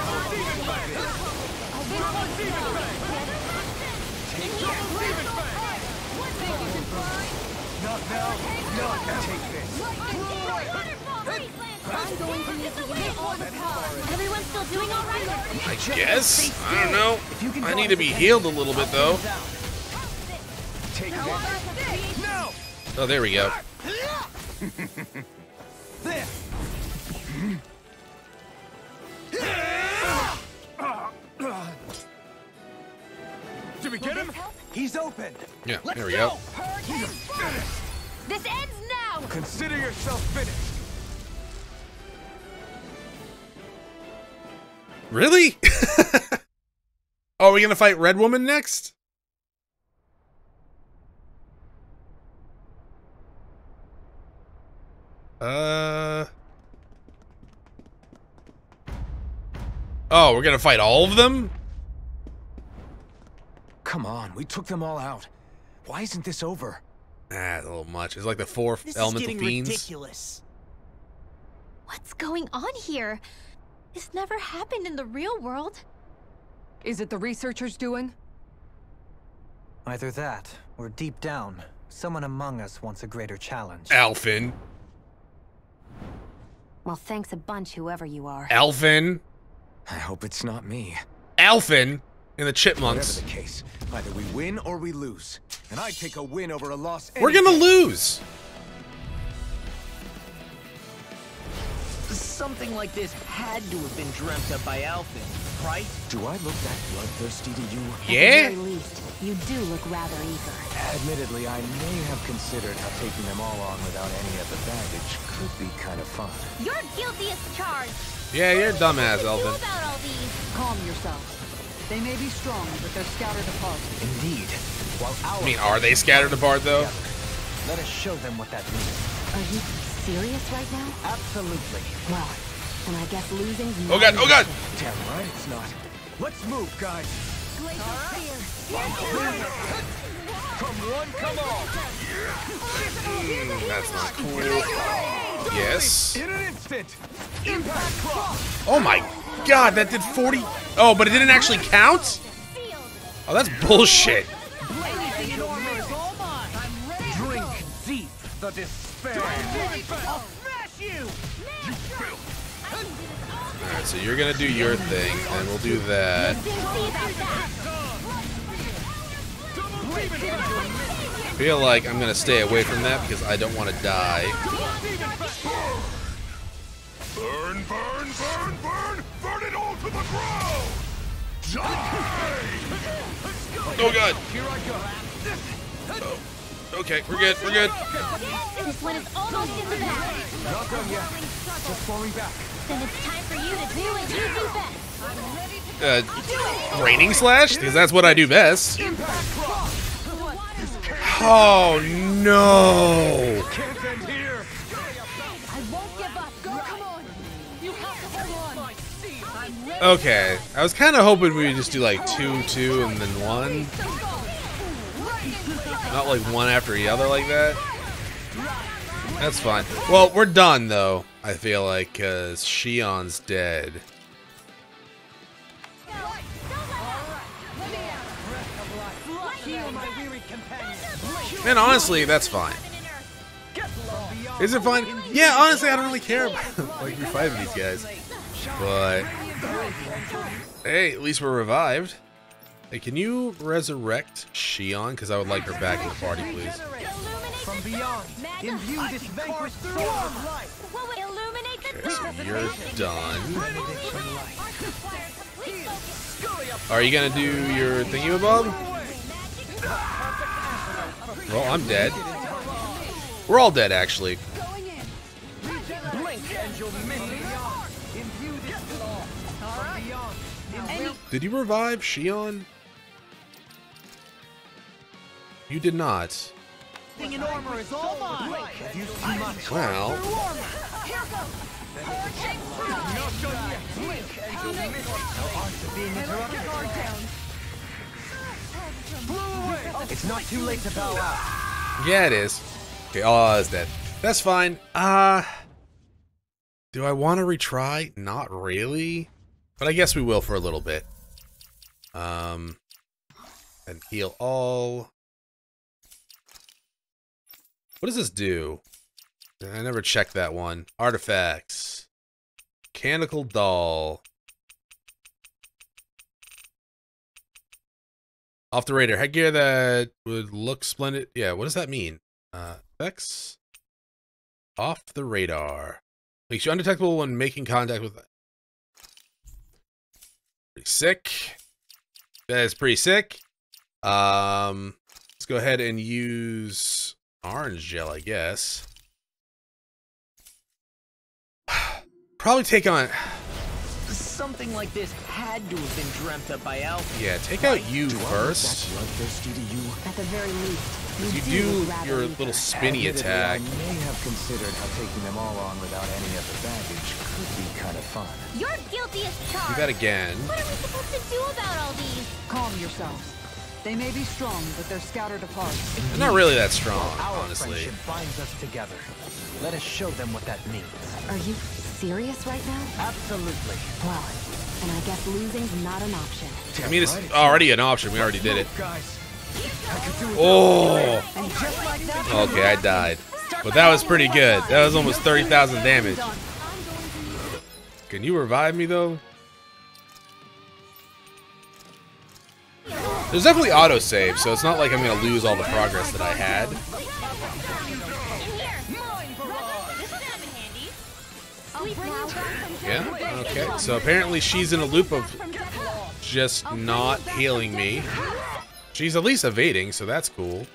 Not now. Not take this. I'm going to need to use all the power. Everyone's still doing all right? I guess. I don't know. I need to be healed a little bit though. Take this. No. Oh, there we go. He's open. Yeah, there we go. This ends now! Consider yourself finished. Really? oh, are we gonna fight Red Woman next? Uh. Oh, we're gonna fight all of them? Come on, we took them all out. Why isn't this over? Ah, a little much. It's like the four This elemental is getting fiends. ridiculous. What's going on here? This never happened in the real world. Is it the researchers doing? Either that, or deep down, someone among us wants a greater challenge. Alphen. Well, thanks a bunch, whoever you are. Alphen. I hope it's not me. Alphen. And the Whatever chipmunks. the case, either we win or we lose. And I'd take a win over a loss We're any gonna lose. Something like this had to have been dreamt up by Alphen, right? Do I look that bloodthirsty to you? Yeah. At the Yeah? very least, you do look rather eager. Admittedly, I may have considered how taking them all on without any of the baggage could be kind of fun. You're guilty as charged. Yeah, you're a dumbass, What do you about all these? Calm yourself. They may be strong, but they're scattered apart. Indeed. While our I mean, are they scattered apart though? Let us show them what that means. Are you serious right now? Absolutely. Well, then I guess losing's Oh god, oh god! Damn right it's not. Let's move, guys. Come one, come all. Mm, that's not cool. Yes. In an instant. Impact cross. Oh my god, that did 40. Oh, but it didn't actually count? Oh, that's bullshit. Drink deep the despair. I'll smash you! Alright, so you're gonna do your thing, and we'll do that. Didn't see about that. I feel like I'm gonna stay away from that because I don't want to die. Burn, burn, burn, burn. Burn it all to the ground. Die. Oh god. Here I go. Okay, we're good, we're good. This one is almost in the bag. Not done yet. Just falling back. Then it's time for you to do what you do best. Uh, raining slash? Because that's what I do best. Oh no. Okay, I was kind of hoping we would just do like two, two, and then one. Not like one after the other like that. That's fine. Well, we're done though. I feel like because Shionne's dead. And honestly, that's fine. Is it fine? Yeah, honestly, I don't really care about like reviving these guys. But hey, at least we're revived. Hey, can you resurrect Shionne? Because I would like her back in the party, please. From beyond, imbue this vanquished soul with light. What would illuminate the Okay, so you're done. Are you gonna do your thingy Bob? Well, I'm dead. We're all dead, actually. Did you revive Shionne? You did not. Thing in armor is all mine. you too much. Well, Not done yet. Blink and you'll miss No art to being interrupted. Blow away. It's not too late to bow out. yeah, it is. Okay, oh, is dead. That's fine. Uh, do I want to retry? Not really. But I guess we will for a little bit. Um, and heal all. What does this do? I never checked that one. Artifacts. Mechanical doll. Off the radar. Headgear that would look splendid. Yeah, what does that mean? Uh, effects. Off the radar. Makes you undetectable when making contact with. Pretty sick. That is pretty sick. Um, let's go ahead and use orange gel, I guess. Probably take on. Something like this had to have been dreamt up by Alphen. Yeah, take out you Do I look first. that bloodthirsty to you? At the very least, Because you do do look rather your eager. little spinny Admittedly, attack. I may have considered how taking them all on without any of the baggage could be kind of fun. You're guilty as Do charged. that again. What are we supposed to do about all these? Calm yourselves. They may be strong, but they're scattered apart. They're not really that strong, Our honestly. friendship binds us together. Let us show them what that means. Are you serious right now? Absolutely. Well, and I guess losing's not an option. I mean, it's already an option. We already did it. Guys, I could do it. Oh, And just like that, okay, I died. But that was pretty good. That was almost 30,000 damage. Can you revive me, though? There's definitely autosave, so it's not like I'm going to lose all the progress that I had. Yeah, okay. So apparently she's in a loop of just not healing me. She's at least evading, so that's cool.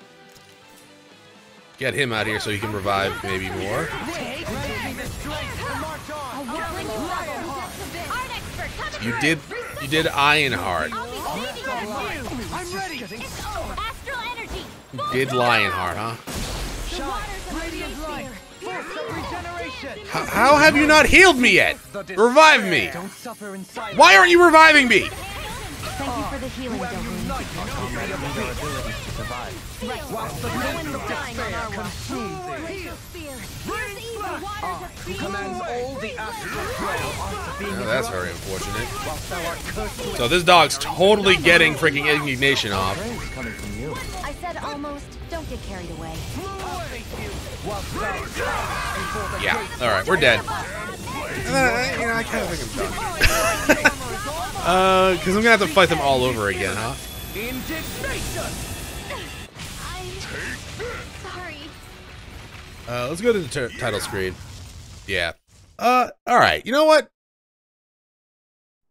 Get him out here so he can revive maybe more. You did you did Ironheart. I'm ready. Astral energy. You did Lionheart, huh? How, how have you not healed me yet? Revive me! Don't suffer in silence. Why aren't you reviving me? Thank you for the healing, Dohalim. Unite in their abilities to survive. Whilst the winds of despair consume thee. Who commands all the astral realm onto being Oh, that's very unfortunate. whilst thou art cursed to So this dog's totally getting freaking indignation off. Praise coming from you. I said almost. Don't get carried away. Whilst thou before the Yeah, alright, we're dead. I- you know, I kind of think I'm done. uh, because I'm gonna have to fight them all over again, huh? Uh, let's go to the title screen. Yeah. Uh, all right. You know what?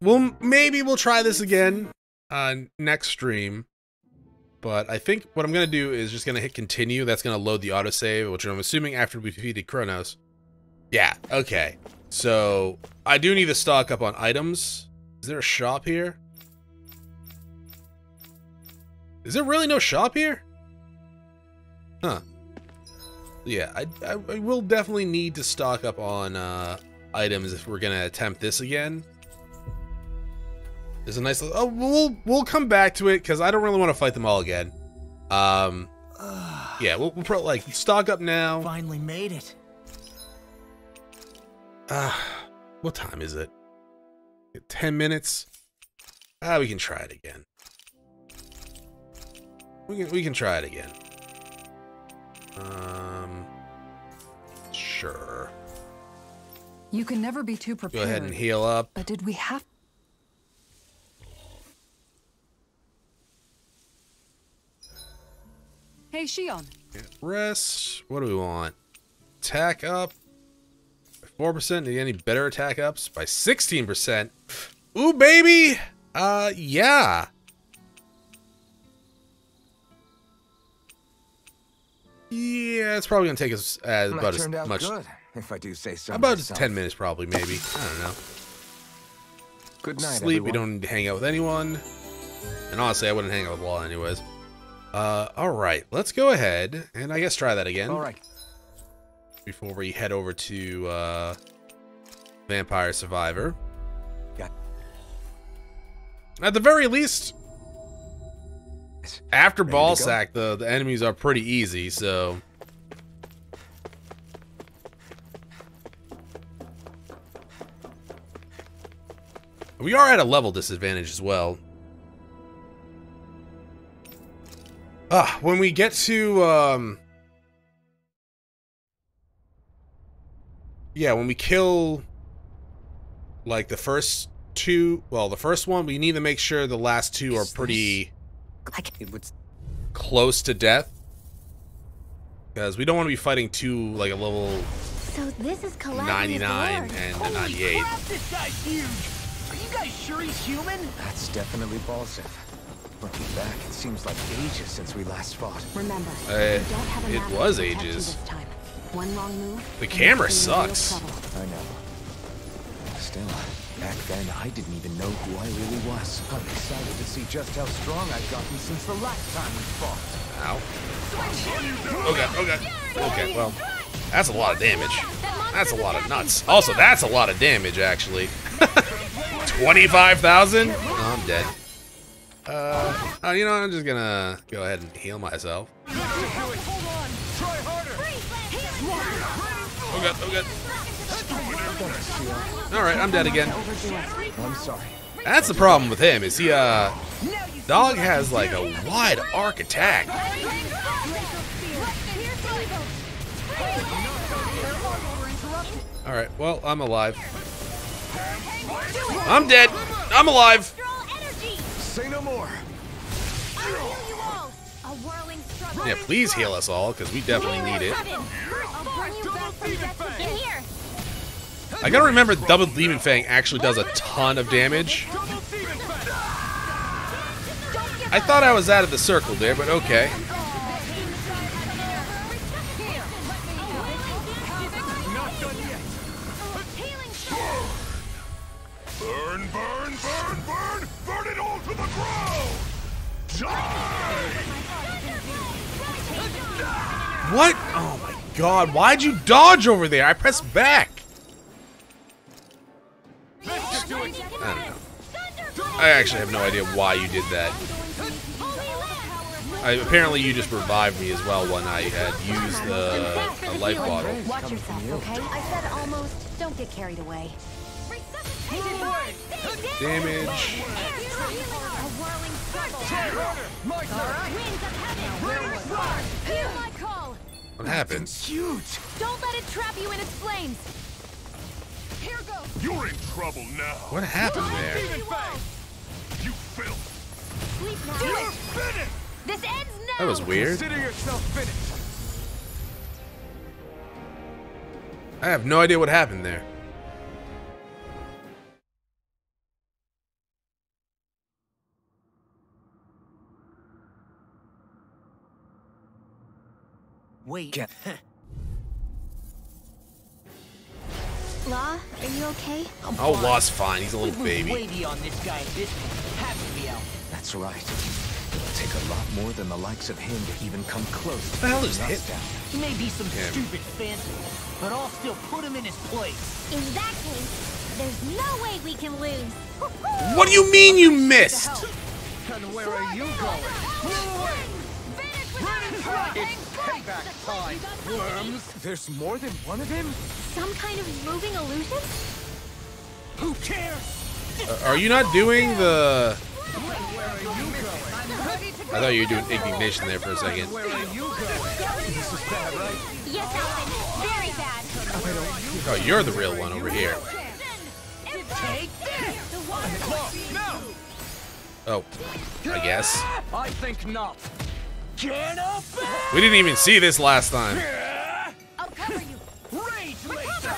Well, maybe we'll try this again uh, next stream. But I think what I'm gonna do is just gonna hit continue. That's gonna load the autosave, which I'm assuming after we defeated Kronos. Yeah. Okay. So I do need to stock up on items. Is there a shop here? Is there really no shop here? Huh. Yeah, I, I, I will definitely need to stock up on uh, items if we're gonna attempt this again. There's a nice. Oh, we'll we'll come back to it because I don't really want to fight them all again. Um, yeah, we'll, we'll pro like stock up now. Finally made it. Ah, what time is it? Ten minutes. Ah, we can try it again. We can we can try it again. Um, sure. you can never be too prepared. Go ahead and heal up. But did we have Hey, Shionne. Rest. What do we want? Attack up. Four percent. Need any better attack ups by sixteen percent? Ooh, baby. Uh, yeah. Yeah, it's probably gonna take us as That about as turned out much. good, if I do say so About myself. ten minutes, probably, maybe. I don't know. Good night, Sleep. We don't need to hang out with anyone. And honestly, I wouldn't hang out with Wall anyways. Uh, all right. Let's go ahead and I guess try that again. All right. before we head over to uh, Vampire Survivor. Got- At the very least, after Ready ball sack, the the enemies are pretty easy. So. We are at a level disadvantage as well. Ah, when we get to um Yeah, when we kill like the first two, well, the first one, we need to make sure the last two are pretty Like it would. close to death. Because we don't want to be fighting two, like a level So this is collaborative 99 Lord. and Holy 98. crap, this guy's huge! Are you guys sure he's human? That's definitely Balseph. Looking back, it seems like ages since we last fought. Remember, Uh, you don't have a it was to protect you ages. Time. One wrong move. The camera you're in real sucks. I know. Still, Back then, I didn't even know who I really was. I'm excited to see just how strong I've gotten since the last time we fought. Ow. Oh god, oh god. Okay, well, that's a lot of damage. That's a lot of nuts. Also, that's a lot of damage, actually. 25,000? Oh, I'm dead. Uh, oh, you know, I'm just gonna go ahead and heal myself. Oh god, oh god. Alright, I'm dead again. I'm sorry. That's the problem with him, is he, uh... Dog has, like, a wide arc attack. Alright, well, I'm alive. I'm dead. I'm alive. Say no more. Yeah, please heal us all, because we definitely need it. I gotta remember Double Demon Fang actually does a ton of damage. I thought I was out of the circle there, but okay. Burn, burn, burn, burn! Burn it all to the ground! Die! What? Oh my god, why'd you dodge over there? I pressed back. I don't know. I actually have no idea why you did that. I, apparently you just revived me as well when I had used the, the life bottle. Watch yourself, okay? I said almost. Don't get carried away. Damage. What happened? Huge. Don't let it trap you in its flames. Here goes. You're in trouble now! What happened there? You filth! Sleep now. You're finished! This ends now. That was weird. Consider yourself finished. I have no idea what happened there. Wait. Get- Law, are you okay? I'm Oh, fine. Law's fine. He's a little baby. way beyond this guy at this point. Has to be out. That's right. It'll take a lot more than the likes of him to even come close. What the hell is Us hit? down. He may be some Him. stupid fancy, but I'll still put him in his place. In that case, there's no way we can lose. What do you mean you missed? And where are you going? It's payback time, worms! There's more than one of him? Some kind of moving illusion? Who cares? Uh, are you not doing the... Where are you going? I thought you were doing indignation there for a second. Where are you going? This is bad, right? Yes, Alphen. Very bad. Oh, you're the real one over here. Oh, I guess. I think not. Get up! We didn't even see this last time. I'll cover you. Rage laser!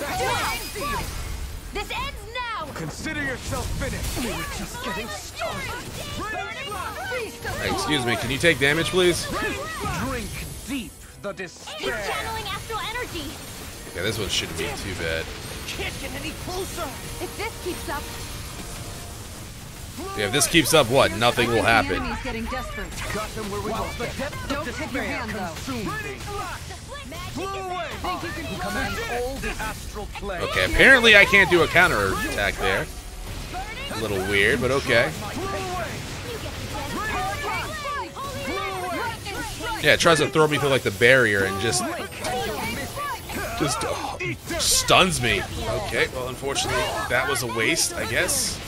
This ends now. Consider yourself finished. We're just getting started. Hey, excuse me, can you take damage, please? Drink deep the He's despair. channeling astral energy. Okay, this one shouldn't be too bad. Can't get any closer! If this keeps up, Yeah, if this keeps up, what? Nothing will happen. enemy's getting desperate. Got them where we want the depth Don't tip your hand, though. consumed me. Flew away. Who commands all the astral plane. Okay, apparently I can't do a counter attack there. A little weird, but okay. Yeah, it tries to throw me through like the barrier and just just oh, stuns me. Okay, well unfortunately that was a waste, I guess.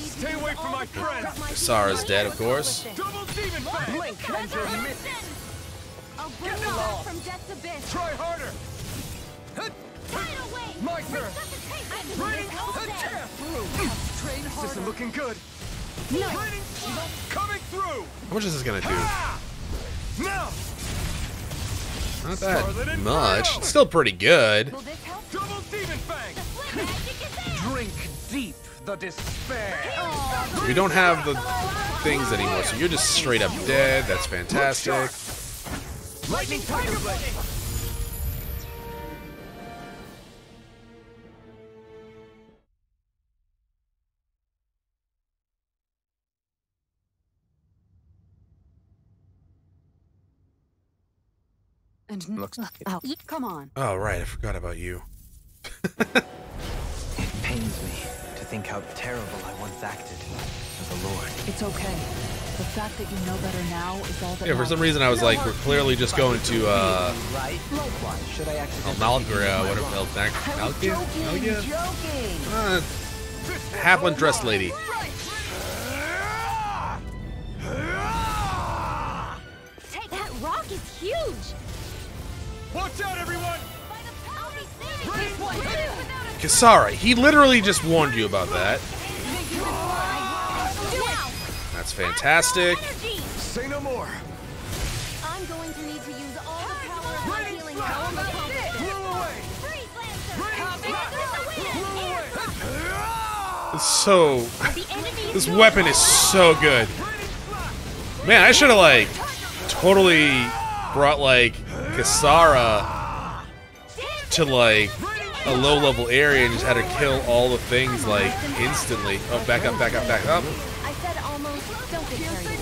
Stay away from my friends. Sara's dead, of course. Blink. Try harder. Looking good. Coming through. How much is this gonna do? Not that much. Still pretty good. Double Demon Fang! Drink deep the despair. We don't have the things anymore, so you're just straight up dead. That's fantastic. Lightning Tiger Blade! And looks. Oh, come on. Oh right, I forgot about you. It pains me to think how terrible I once acted as a lord. It's okay. The fact that you know better now is all that Yeah, for some reason I was like, we're clearly just going to, uh, Right? Likewise, should I accidentally Malgra, whatever the hell, Mac- Malgia? Malgia? Uh, half undressed lady. Take that rock is huge. Watch out, everyone! I'll be saving this one. Kisara, he literally just warned you about that. That's fantastic. Say no more! I'm going to need to use all the power of my healing power to accomplish this. Freeze, Lancer! It's so... This weapon is so good. Man, I should have, like, totally brought, like, Kisara to, like, a low-level area and just had her kill all the things, like, instantly. Oh, back up, back up, back up. I said almost. Don't get carried away.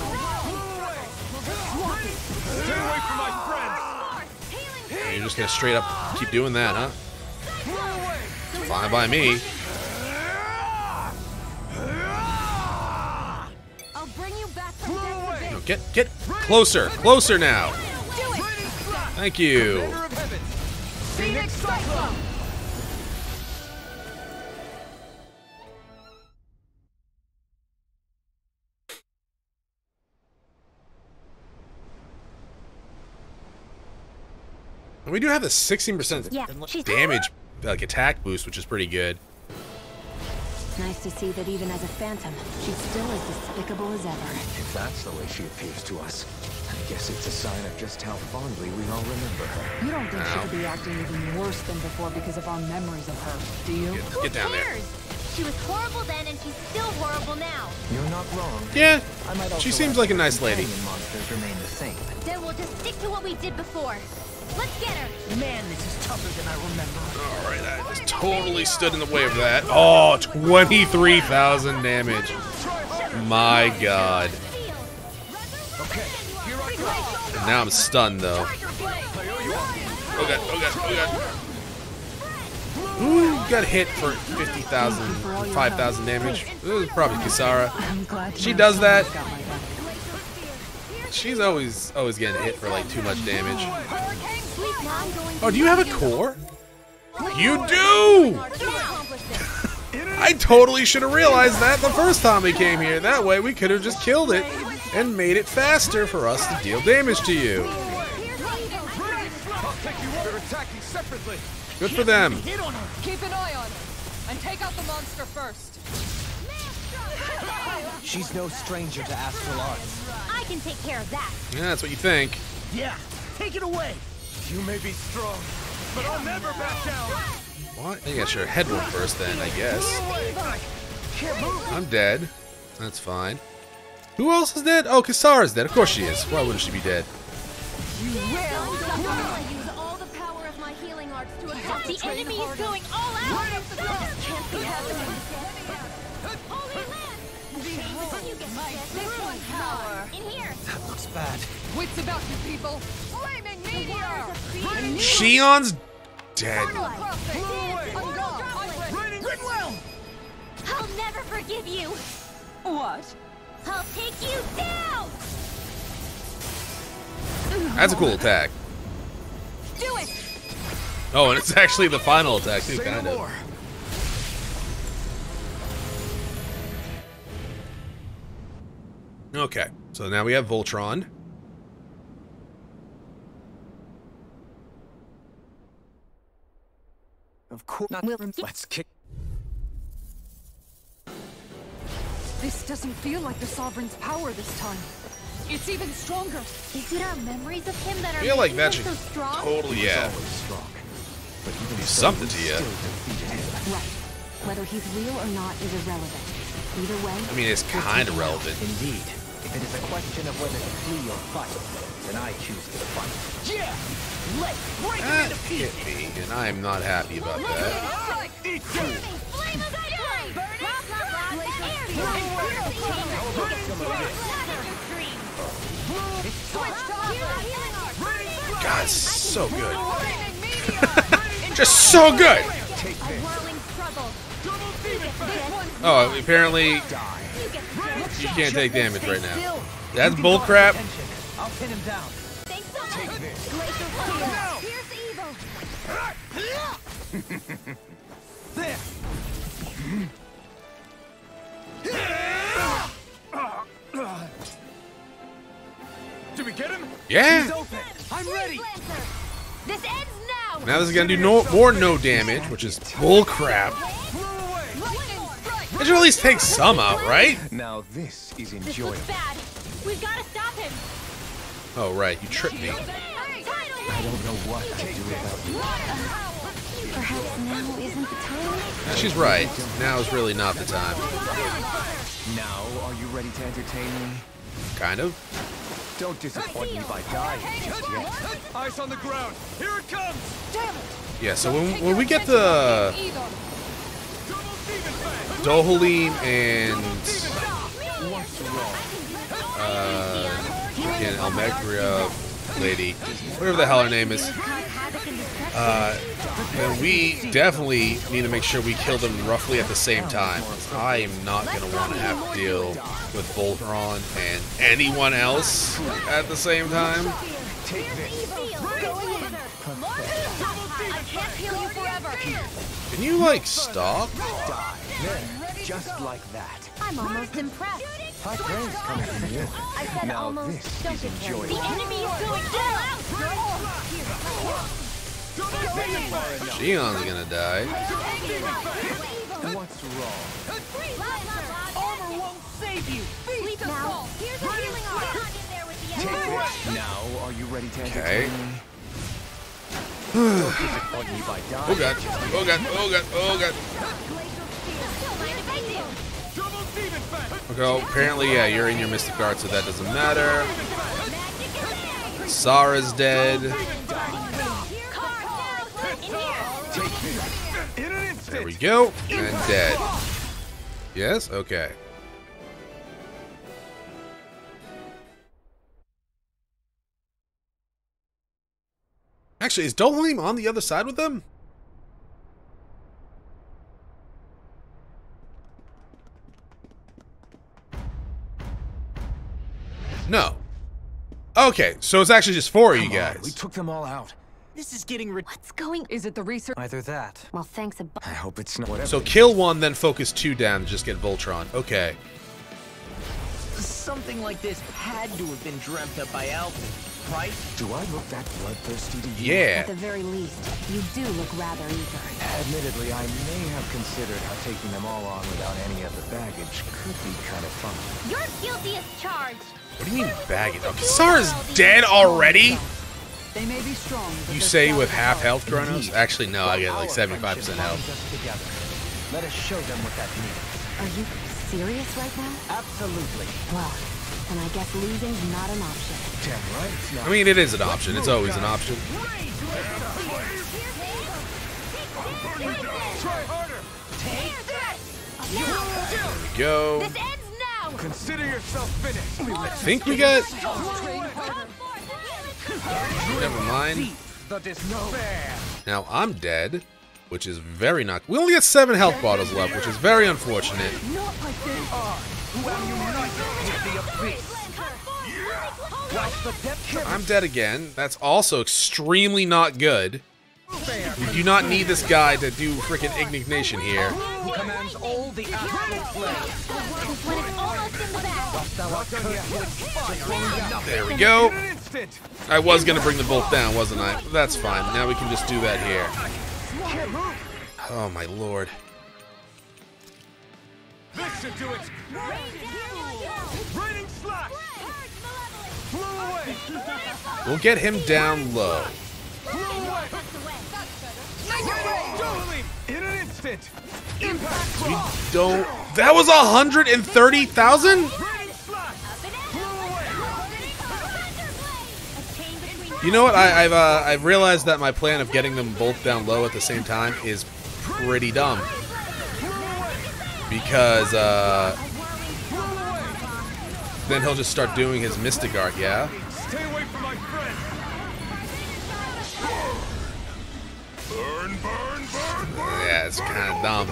Stay away from my friends! And you're just gonna straight up keep doing that, huh? Fine by me. I'll bring you back from to No, get, get closer, closer now. Thank you. Commander of Heaven! Phoenix Cyclone! We do have the 16% Yeah, damage, like, attack boost, which is pretty good. Nice to see that even as a phantom, she's still as despicable as ever. If that's the way she appears to us, I guess it's a sign of just how fondly we all remember her. You don't think she Ow. could be acting even worse than before because of our memories of her, do you? Get, get down there. cares? She was horrible then and she's still horrible now. You're not wrong. Yeah, I might also she seems like a nice lady. monsters remain the same. Then we'll just stick to what we did before. Let's get her. Man, this is tougher than I remember. All right, I just totally stood in the way of that. Oh, 23,000 damage. My god. And now I'm stunned, though. Oh god, oh god, oh god. Ooh, got hit for 50,000, 5,000 damage. This is probably Kisara. She does that. son's got my back. She's always always getting hit for like too much damage. Oh, do you have a core? You do! I totally should have realized that the first time we came here. That way we could have just killed it and made it faster for us to deal damage to you. They're attacking separately! Good for them. Keep an eye on her and take out the monster first. She's no stranger to astral arts. I can take care of that. Yeah, that's what you think. Yeah, take it away. You may be strong, but I'll never back down! What? I got your head one first then, I guess. I'm dead. That's fine. Who else is dead? Oh, Kisara's dead. Of course she is. Why wouldn't she be dead? You I use all the power of my healing arts to accomplish The enemy is going all out. This can't be happening. Holy Land! You get this power. In here. That looks bad. Wits about you people. Flaming meteor. Shionne's dead. I'll never forgive you. What? I'll take you down. That's a cool attack. Do it. Oh, and it's actually the final attack too, kind of. Okay, so now we have Voltron. Of course. Let's kick. This doesn't feel like the Sovereign's power this time. It's even stronger. Is it our memories of him that are feel like making that him should so strong? totally, yeah, Always strong. But even do so, something to you. still defeated him. Right. Whether he's real or not is irrelevant. Either way, I mean, it's kind of relevant. Indeed. If it is a question of whether to flee or fight, then I choose to fight. Yeah, let's break him That into hit pieces. me, and I am not happy about that. Eat Flame of Cyclone! God, it's so good. Just so good. Oh, apparently you can't take damage right now. That's bullcrap. I'll pin him down. There. Did we get him? Yeah. He's open. I'm ready. This ends now. Now this is gonna do no more no damage, which is bullcrap. It should at least take some out, right? Now this is enjoyable. looks bad. We've got to stop him. Oh right, you tripped me. I don't know what I'd do without you. Perhaps now isn't the time? She's right. Now is really not the time. Now, are you ready to entertain me? Kind of. Don't disappoint me by dying just yet. Eyes on the ground. Here it comes. Yeah. So when when we get the Dohalim and uh, and Almeidrea lady, whatever the hell her name is, uh, then we definitely need to make sure we kill them roughly at the same time. I am not going to want to have to deal with Vholran and anyone else at the same time. Can you, like, stop? Just like that. I'm almost impressed. I said Now almost. Don't get. The enemy is going all out. Shionne's gonna die. What's wrong? Armor won't save you. Sleep now. Here's a healing arm. Not in there with the Take enemy. this. Now, are you ready to Okay. entertain me? Don't disappoint me by dying. Oh god. Oh god. Oh god. Oh god. Don't mind if I do. Double demon fang. Okay, well, apparently, yeah, you're in your Mystic Guard, so that doesn't matter. Sara's dead. There we go. And dead. Yes? Okay. Actually, is Dohalim on the other side with them? No. Okay, so it's actually just four of you Come on, guys. we took them all out. This is getting ridiculous. What's going Is it the research? Either that. Well, thanks a bu- I hope it's not whatever. So kill one, then focus two down to just get Vholran. Okay. Something like this had to have been dreamt up by Alphen, right? do I look that bloodthirsty to you? Yeah. At the very least, you do look rather eager. Admittedly, I may have considered how taking them all on without any of the baggage could be kind of fun. You're guilty as charged. What do you mean baggage? Okay, Sara's dead already? They may be strong. but You say with half health, Chronos? Actually, no, I get like 75% health. together. Let us show them what that means. Are you serious right now? Absolutely. Well, then I guess losing's not an option. Damn right it's not. I mean, it is an option. It's always an option. Try harder. There we go. This ends now. Consider yourself finished. I think we got... Train harder. Never mind. Now, I'm dead, which is very not... We only got seven health bottles left, which is very unfortunate. Not like this. Who am united with the abyss? Watch the depth I'm dead again. That's also extremely not good. We do not need this guy to do freaking indignation here. who commands all the astral planes. Almost in the bag. Thou art cursed. There we go. I was going to bring the bolt down, wasn't I? That's fine. Now we can just do that here. Oh, my lord. This should do it. Raining slash. Flew away. We'll get him down low. In an instant. Impact claw. Don't... That was a 130,000? Raining slash. You know what? I, I've uh, I've realized that my plan of getting them both down low at the same time is pretty dumb. Because uh, then he'll just start doing his mystic art. Yeah. Stay away from my friend. Burn, burn, burn, burn! Yeah, it's kind of dumb.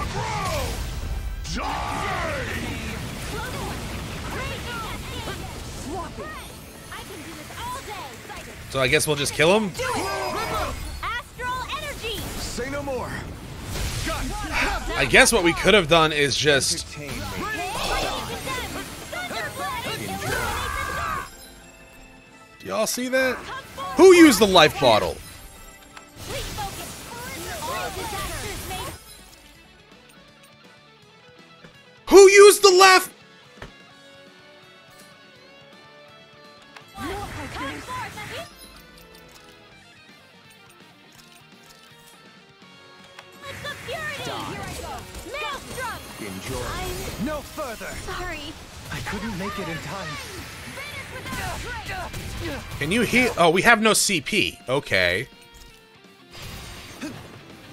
So I guess we'll just kill him? Say no more. I guess what we could have done is just... Do y'all see that? Who used the life bottle? Who used the left? Enjoy. No further. Sorry. I couldn't make it in time. Can you heal? Oh, we have no CP. Okay.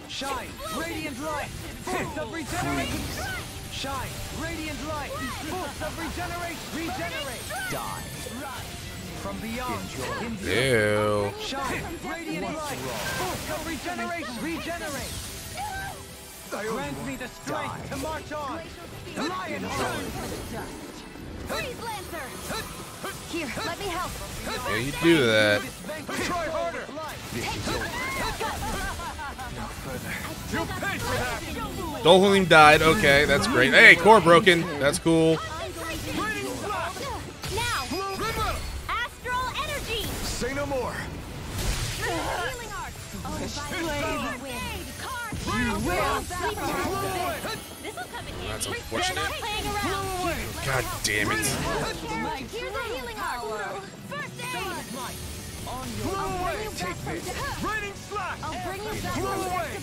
Shine, radiant light, force of regeneration. Shine, radiant light, force of regeneration. Regenerate. Die. From beyond. Endure. Ew. Shine, radiant light, force of regeneration. Regenerate. Grant me the strength to march on. Lion Heart. Freeze Lancer. Here, let me help. Yeah, you do that. Try harder. You paid for that. Dolphin died. Okay, that's great. Hey, core broken. That's cool. Bring you back from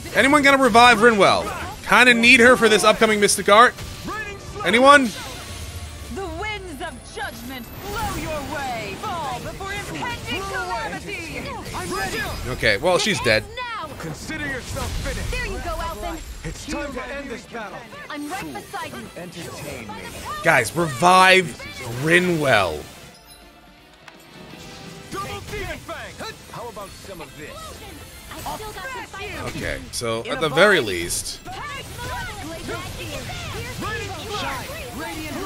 death. Anyone gonna revive Rinwell? Kinda need her for this upcoming Mystic Art? Anyone? The winds of judgment blow your way. Fall before impending calamity. Okay, well, she's dead. Now. Consider yourself finished. There you go, Alphen. It's time to end this battle. I'm right beside you. Entertain me. Guys, revive Rinwell. Double demon fang. How about some of this? I still got some fight. Okay, so at the very least, Radiant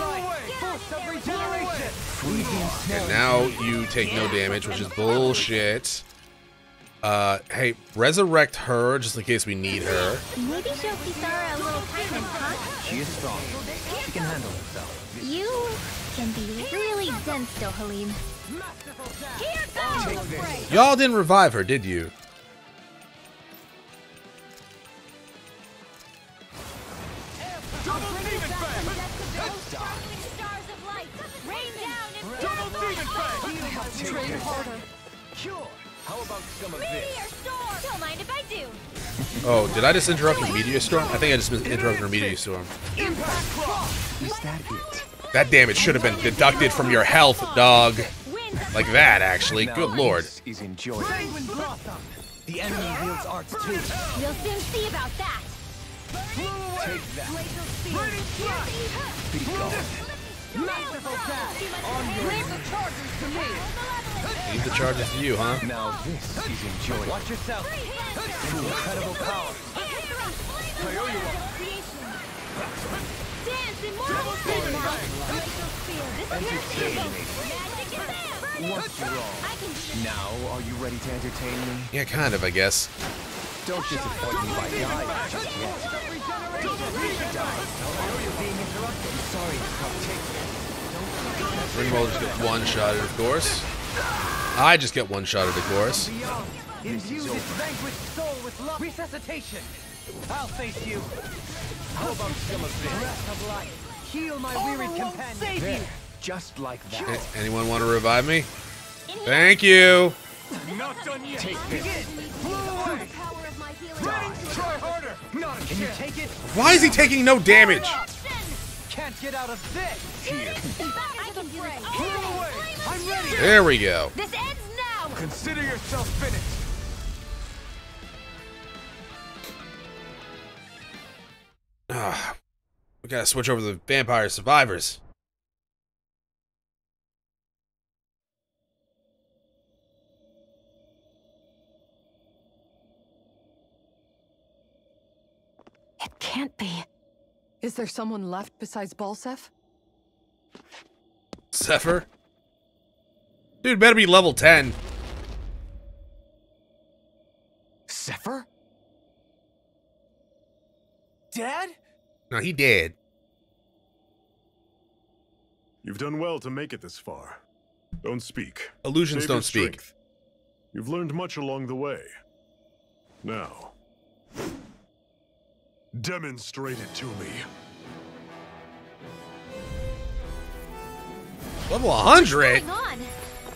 light, force of regeneration. and now you take no damage, which is bullshit. Uh, hey, resurrect her just in case we need her. Maybe show Kisara a little kindness, huh? She is strong. She can handle herself. You can be really dense still, Halim. Y'all didn't revive her, did you? Double demon fang! Stars of light! Rain down Double demon fang. Train harder. Cure. How about some of Meteor this? storm! Don't mind if I do. Oh, did I just interrupt her meteor storm? I think I just interrupted her meteor storm. Impact cross. Is that it? That damage should have been deducted from your health, dog. Like that, actually. Good lord. This is enjoyable. The enemy wields arts too. We'll soon see about that. Take that. Raining slash. Be gone. Masterful dash. Leave the charges to me. Leave the charges to you, huh? Now this is enjoyable. Watch yourself. Incredible power. Dance in Marvel Entertain me. What's wrong? I can do this. Now, are you ready to entertain me? Yeah, kind of, I guess. Don't disappoint me by dying just yet. Sorry to partake. Rinwell just get one shot of course. I just get one shot of course. Beyond. Imbue vanquished soul with love. Resuscitation. I'll face you. How about some of this? Breath of life. Heal my oh, weary companion. Save you. Just like A- that. anyone want to revive me? Thank you. Not done yet. Take this. Blew. Power of my healing. Try harder. Not a Can you take it? Why is he taking no damage? Can't get out of this. I can do this all Blew day. away. I'm ready. There we go. This ends now! Consider yourself finished. Ah, we gotta switch over to the vampire survivors. It can't be. Is there someone left besides Balseph? Zephyr? Dude, better be level 10. Zephyr? Dad? No, he dead. You've done well to make it this far. Don't speak. Illusions Save don't speak. strength. You've learned much along the way. Now, demonstrate it to me. Level 100? What's going on?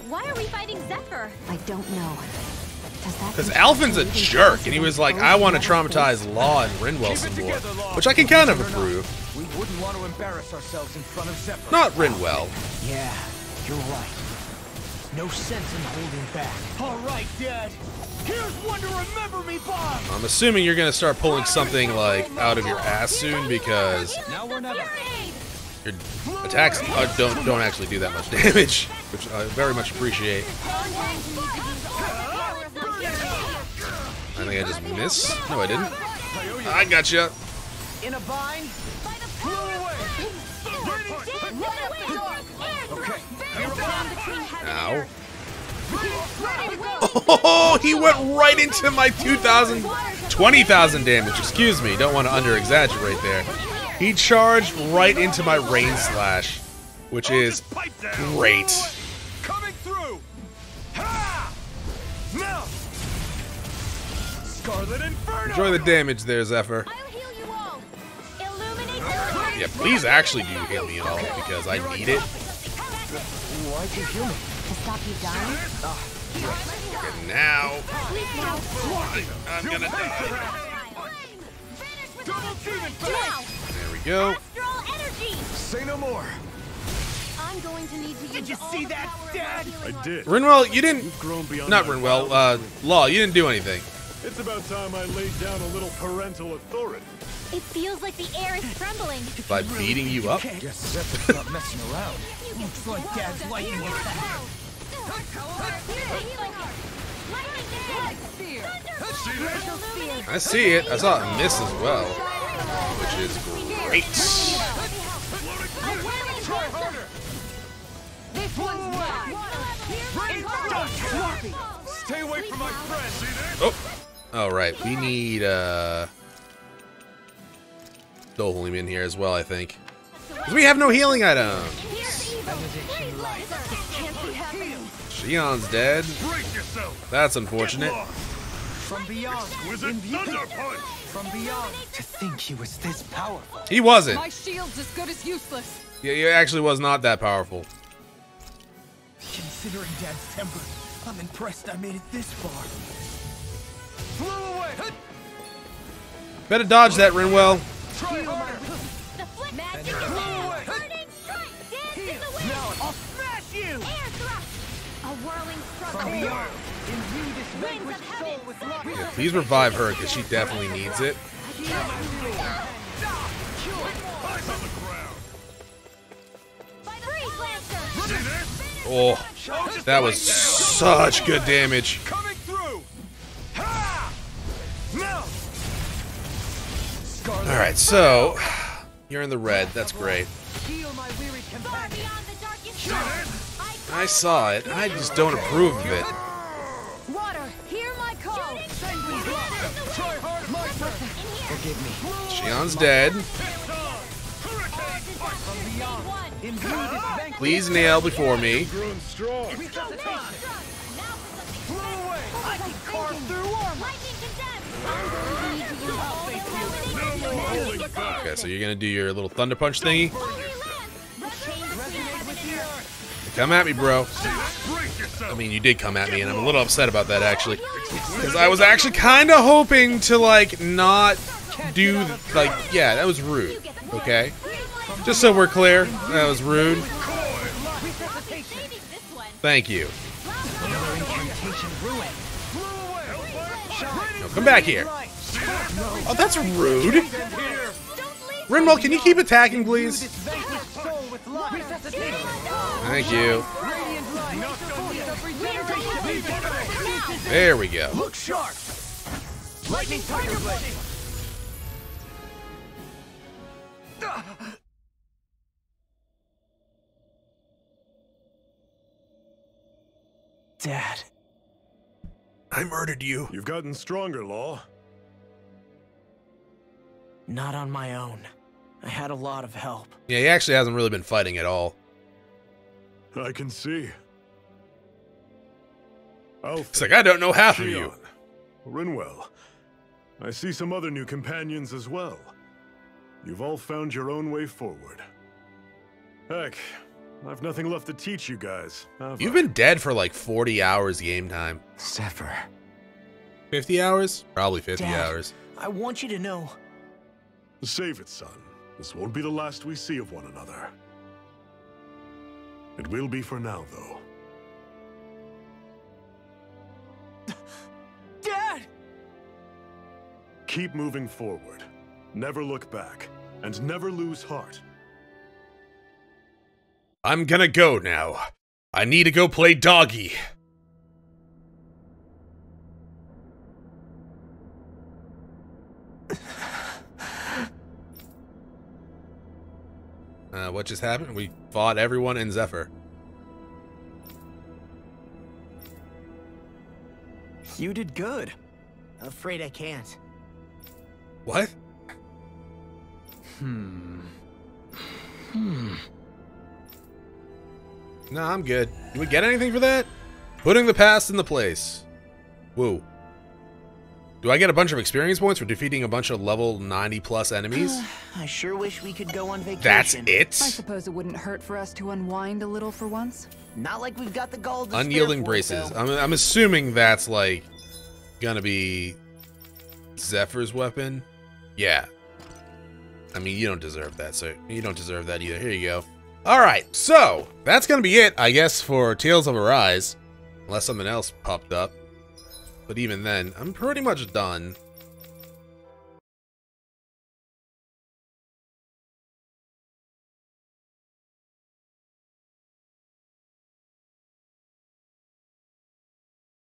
Why are we fighting Zephyr? I don't know. Because confirm Alphen's a jerk, and he was like, I want to we have a traumatize Law and Rinwell some more. Which I can kind of approve. We wouldn't want to embarrass ourselves in front of Zephyr. Not Rinwell. Yeah, you're right. No sense in holding back. All right, Dad. Here's one to remember me by. I'm assuming you're going to start pulling something, like, out of your ass soon, because Now we're never. your attacks uh, don't, don't actually do that much damage, which I very much appreciate. I think I just missed. No, I didn't. I got gotcha. In a bind. Ow. Oh, he went right into my 2,000, 20,000 damage. Excuse me, don't want to under exaggerate there. He charged right into my rain slash, which is great. Coming through. Ha! Now. Scarlet Inferno. Enjoy the damage there, Zephyr. I'll heal you all. Illuminate Yeah, please actually do heal me at all because I need it. Why'd you heal me? To stop you dying? And now I'm gonna die. Double demon Now, There we go. astral energy. Say no more. I'm going to need to use Did you see that, Dad? I did. Rinwell, you didn't. You've grown beyond Not my Rinwell. Uh, Law, you didn't do anything. It's about time I laid down a little parental authority. It feels like the air is trembling. By beating you up. Guess Zephyr's not messing around. Looks like Dad's lightning attack. I see it. I saw it miss as well, which is great. Try harder. This one's mine. Stay away from my friend. Oh, all right. We need uh, Dohalim in here as well. I think we have no healing items. Shionne's dead. Brace yourself. That's unfortunate. From beyond. Wizard Thunder Punch. From beyond. To think he was this powerful. He wasn't. My shield's as good as useless. Yeah, he actually was not that powerful. Considering Dad's temper, I'm impressed I made it this far. Flew away. Better dodge that, Rinwell. Try harder. The flip magic is Flew away. I'll smash you. Air thrust. A whirling struggle. From beyond. Imbue this vanquished soul with light. Yeah, please revive her because she definitely needs it. Eyes on the ground. Freeze Lancer. See this? Oh, that was such good damage. Coming through. Ha! Now. Scarlet. All right, so you're in the red. That's great. I saw it. I just don't approve of it. Water, hear my call. Try harder. My turn. Forgive me. Shionne's dead. From beyond. Imbue this vanquished Please nail before me. Grown strong. resuscitation. Flew away. I can carve through armor. Lightning condemned. I'm going to need to use all the No more holding back. Okay, so you're gonna do your little thunder punch thingy. Come at me, bro. I mean, you did come at me, and I'm a little upset about that actually, because I was actually kind of hoping to like not do like yeah, that was rude. Okay, just so we're clear, that was rude. Thank you. Come back here. Oh, that's rude. Rinwell, can you keep attacking, please? This vanquished soul with light. Resuscitation. Thank you. There we go. Look sharp. Lightning tiger blade. Dad. I murdered you. You've gotten stronger, Law. Not on my own. I had a lot of help. Yeah, he actually hasn't really been fighting at all. I can see. Alfie, It's like I don't know half of you. Shionne, Rinwell. I see some other new companions as well. You've all found your own way forward. Heck, I've nothing left to teach you guys. You've I? been dead for like 40 hours game time. Zephyr. 50 hours? Probably 50 Dad. hours. I want you to know. Save it, son. This won't be the last we see of one another. It will be for now, though. Dad! Keep moving forward. Never look back. And never lose heart. I'm gonna go now. I need to go play doggy. Uh, what just happened? We fought everyone in Zephyr. You did good. Afraid I can't. What? Hmm. Hmm. No, I'm good. Do we get anything for that? Putting the past in the place. Woo. Do I get a bunch of experience points for defeating a bunch of level 90 plus enemies? I sure wish we could go on vacation. That's it? I suppose it wouldn't hurt for us to unwind a little for once. Not like we've got the gall to spare Unyielding braces. I'm, I'm assuming that's like gonna be Zephyr's weapon. Yeah. I mean, you don't deserve that, sir. you don't deserve that either. Here you go. All right, so that's gonna be it, I guess, for Tales of Arise, unless something else popped up. But even then, I'm pretty much done.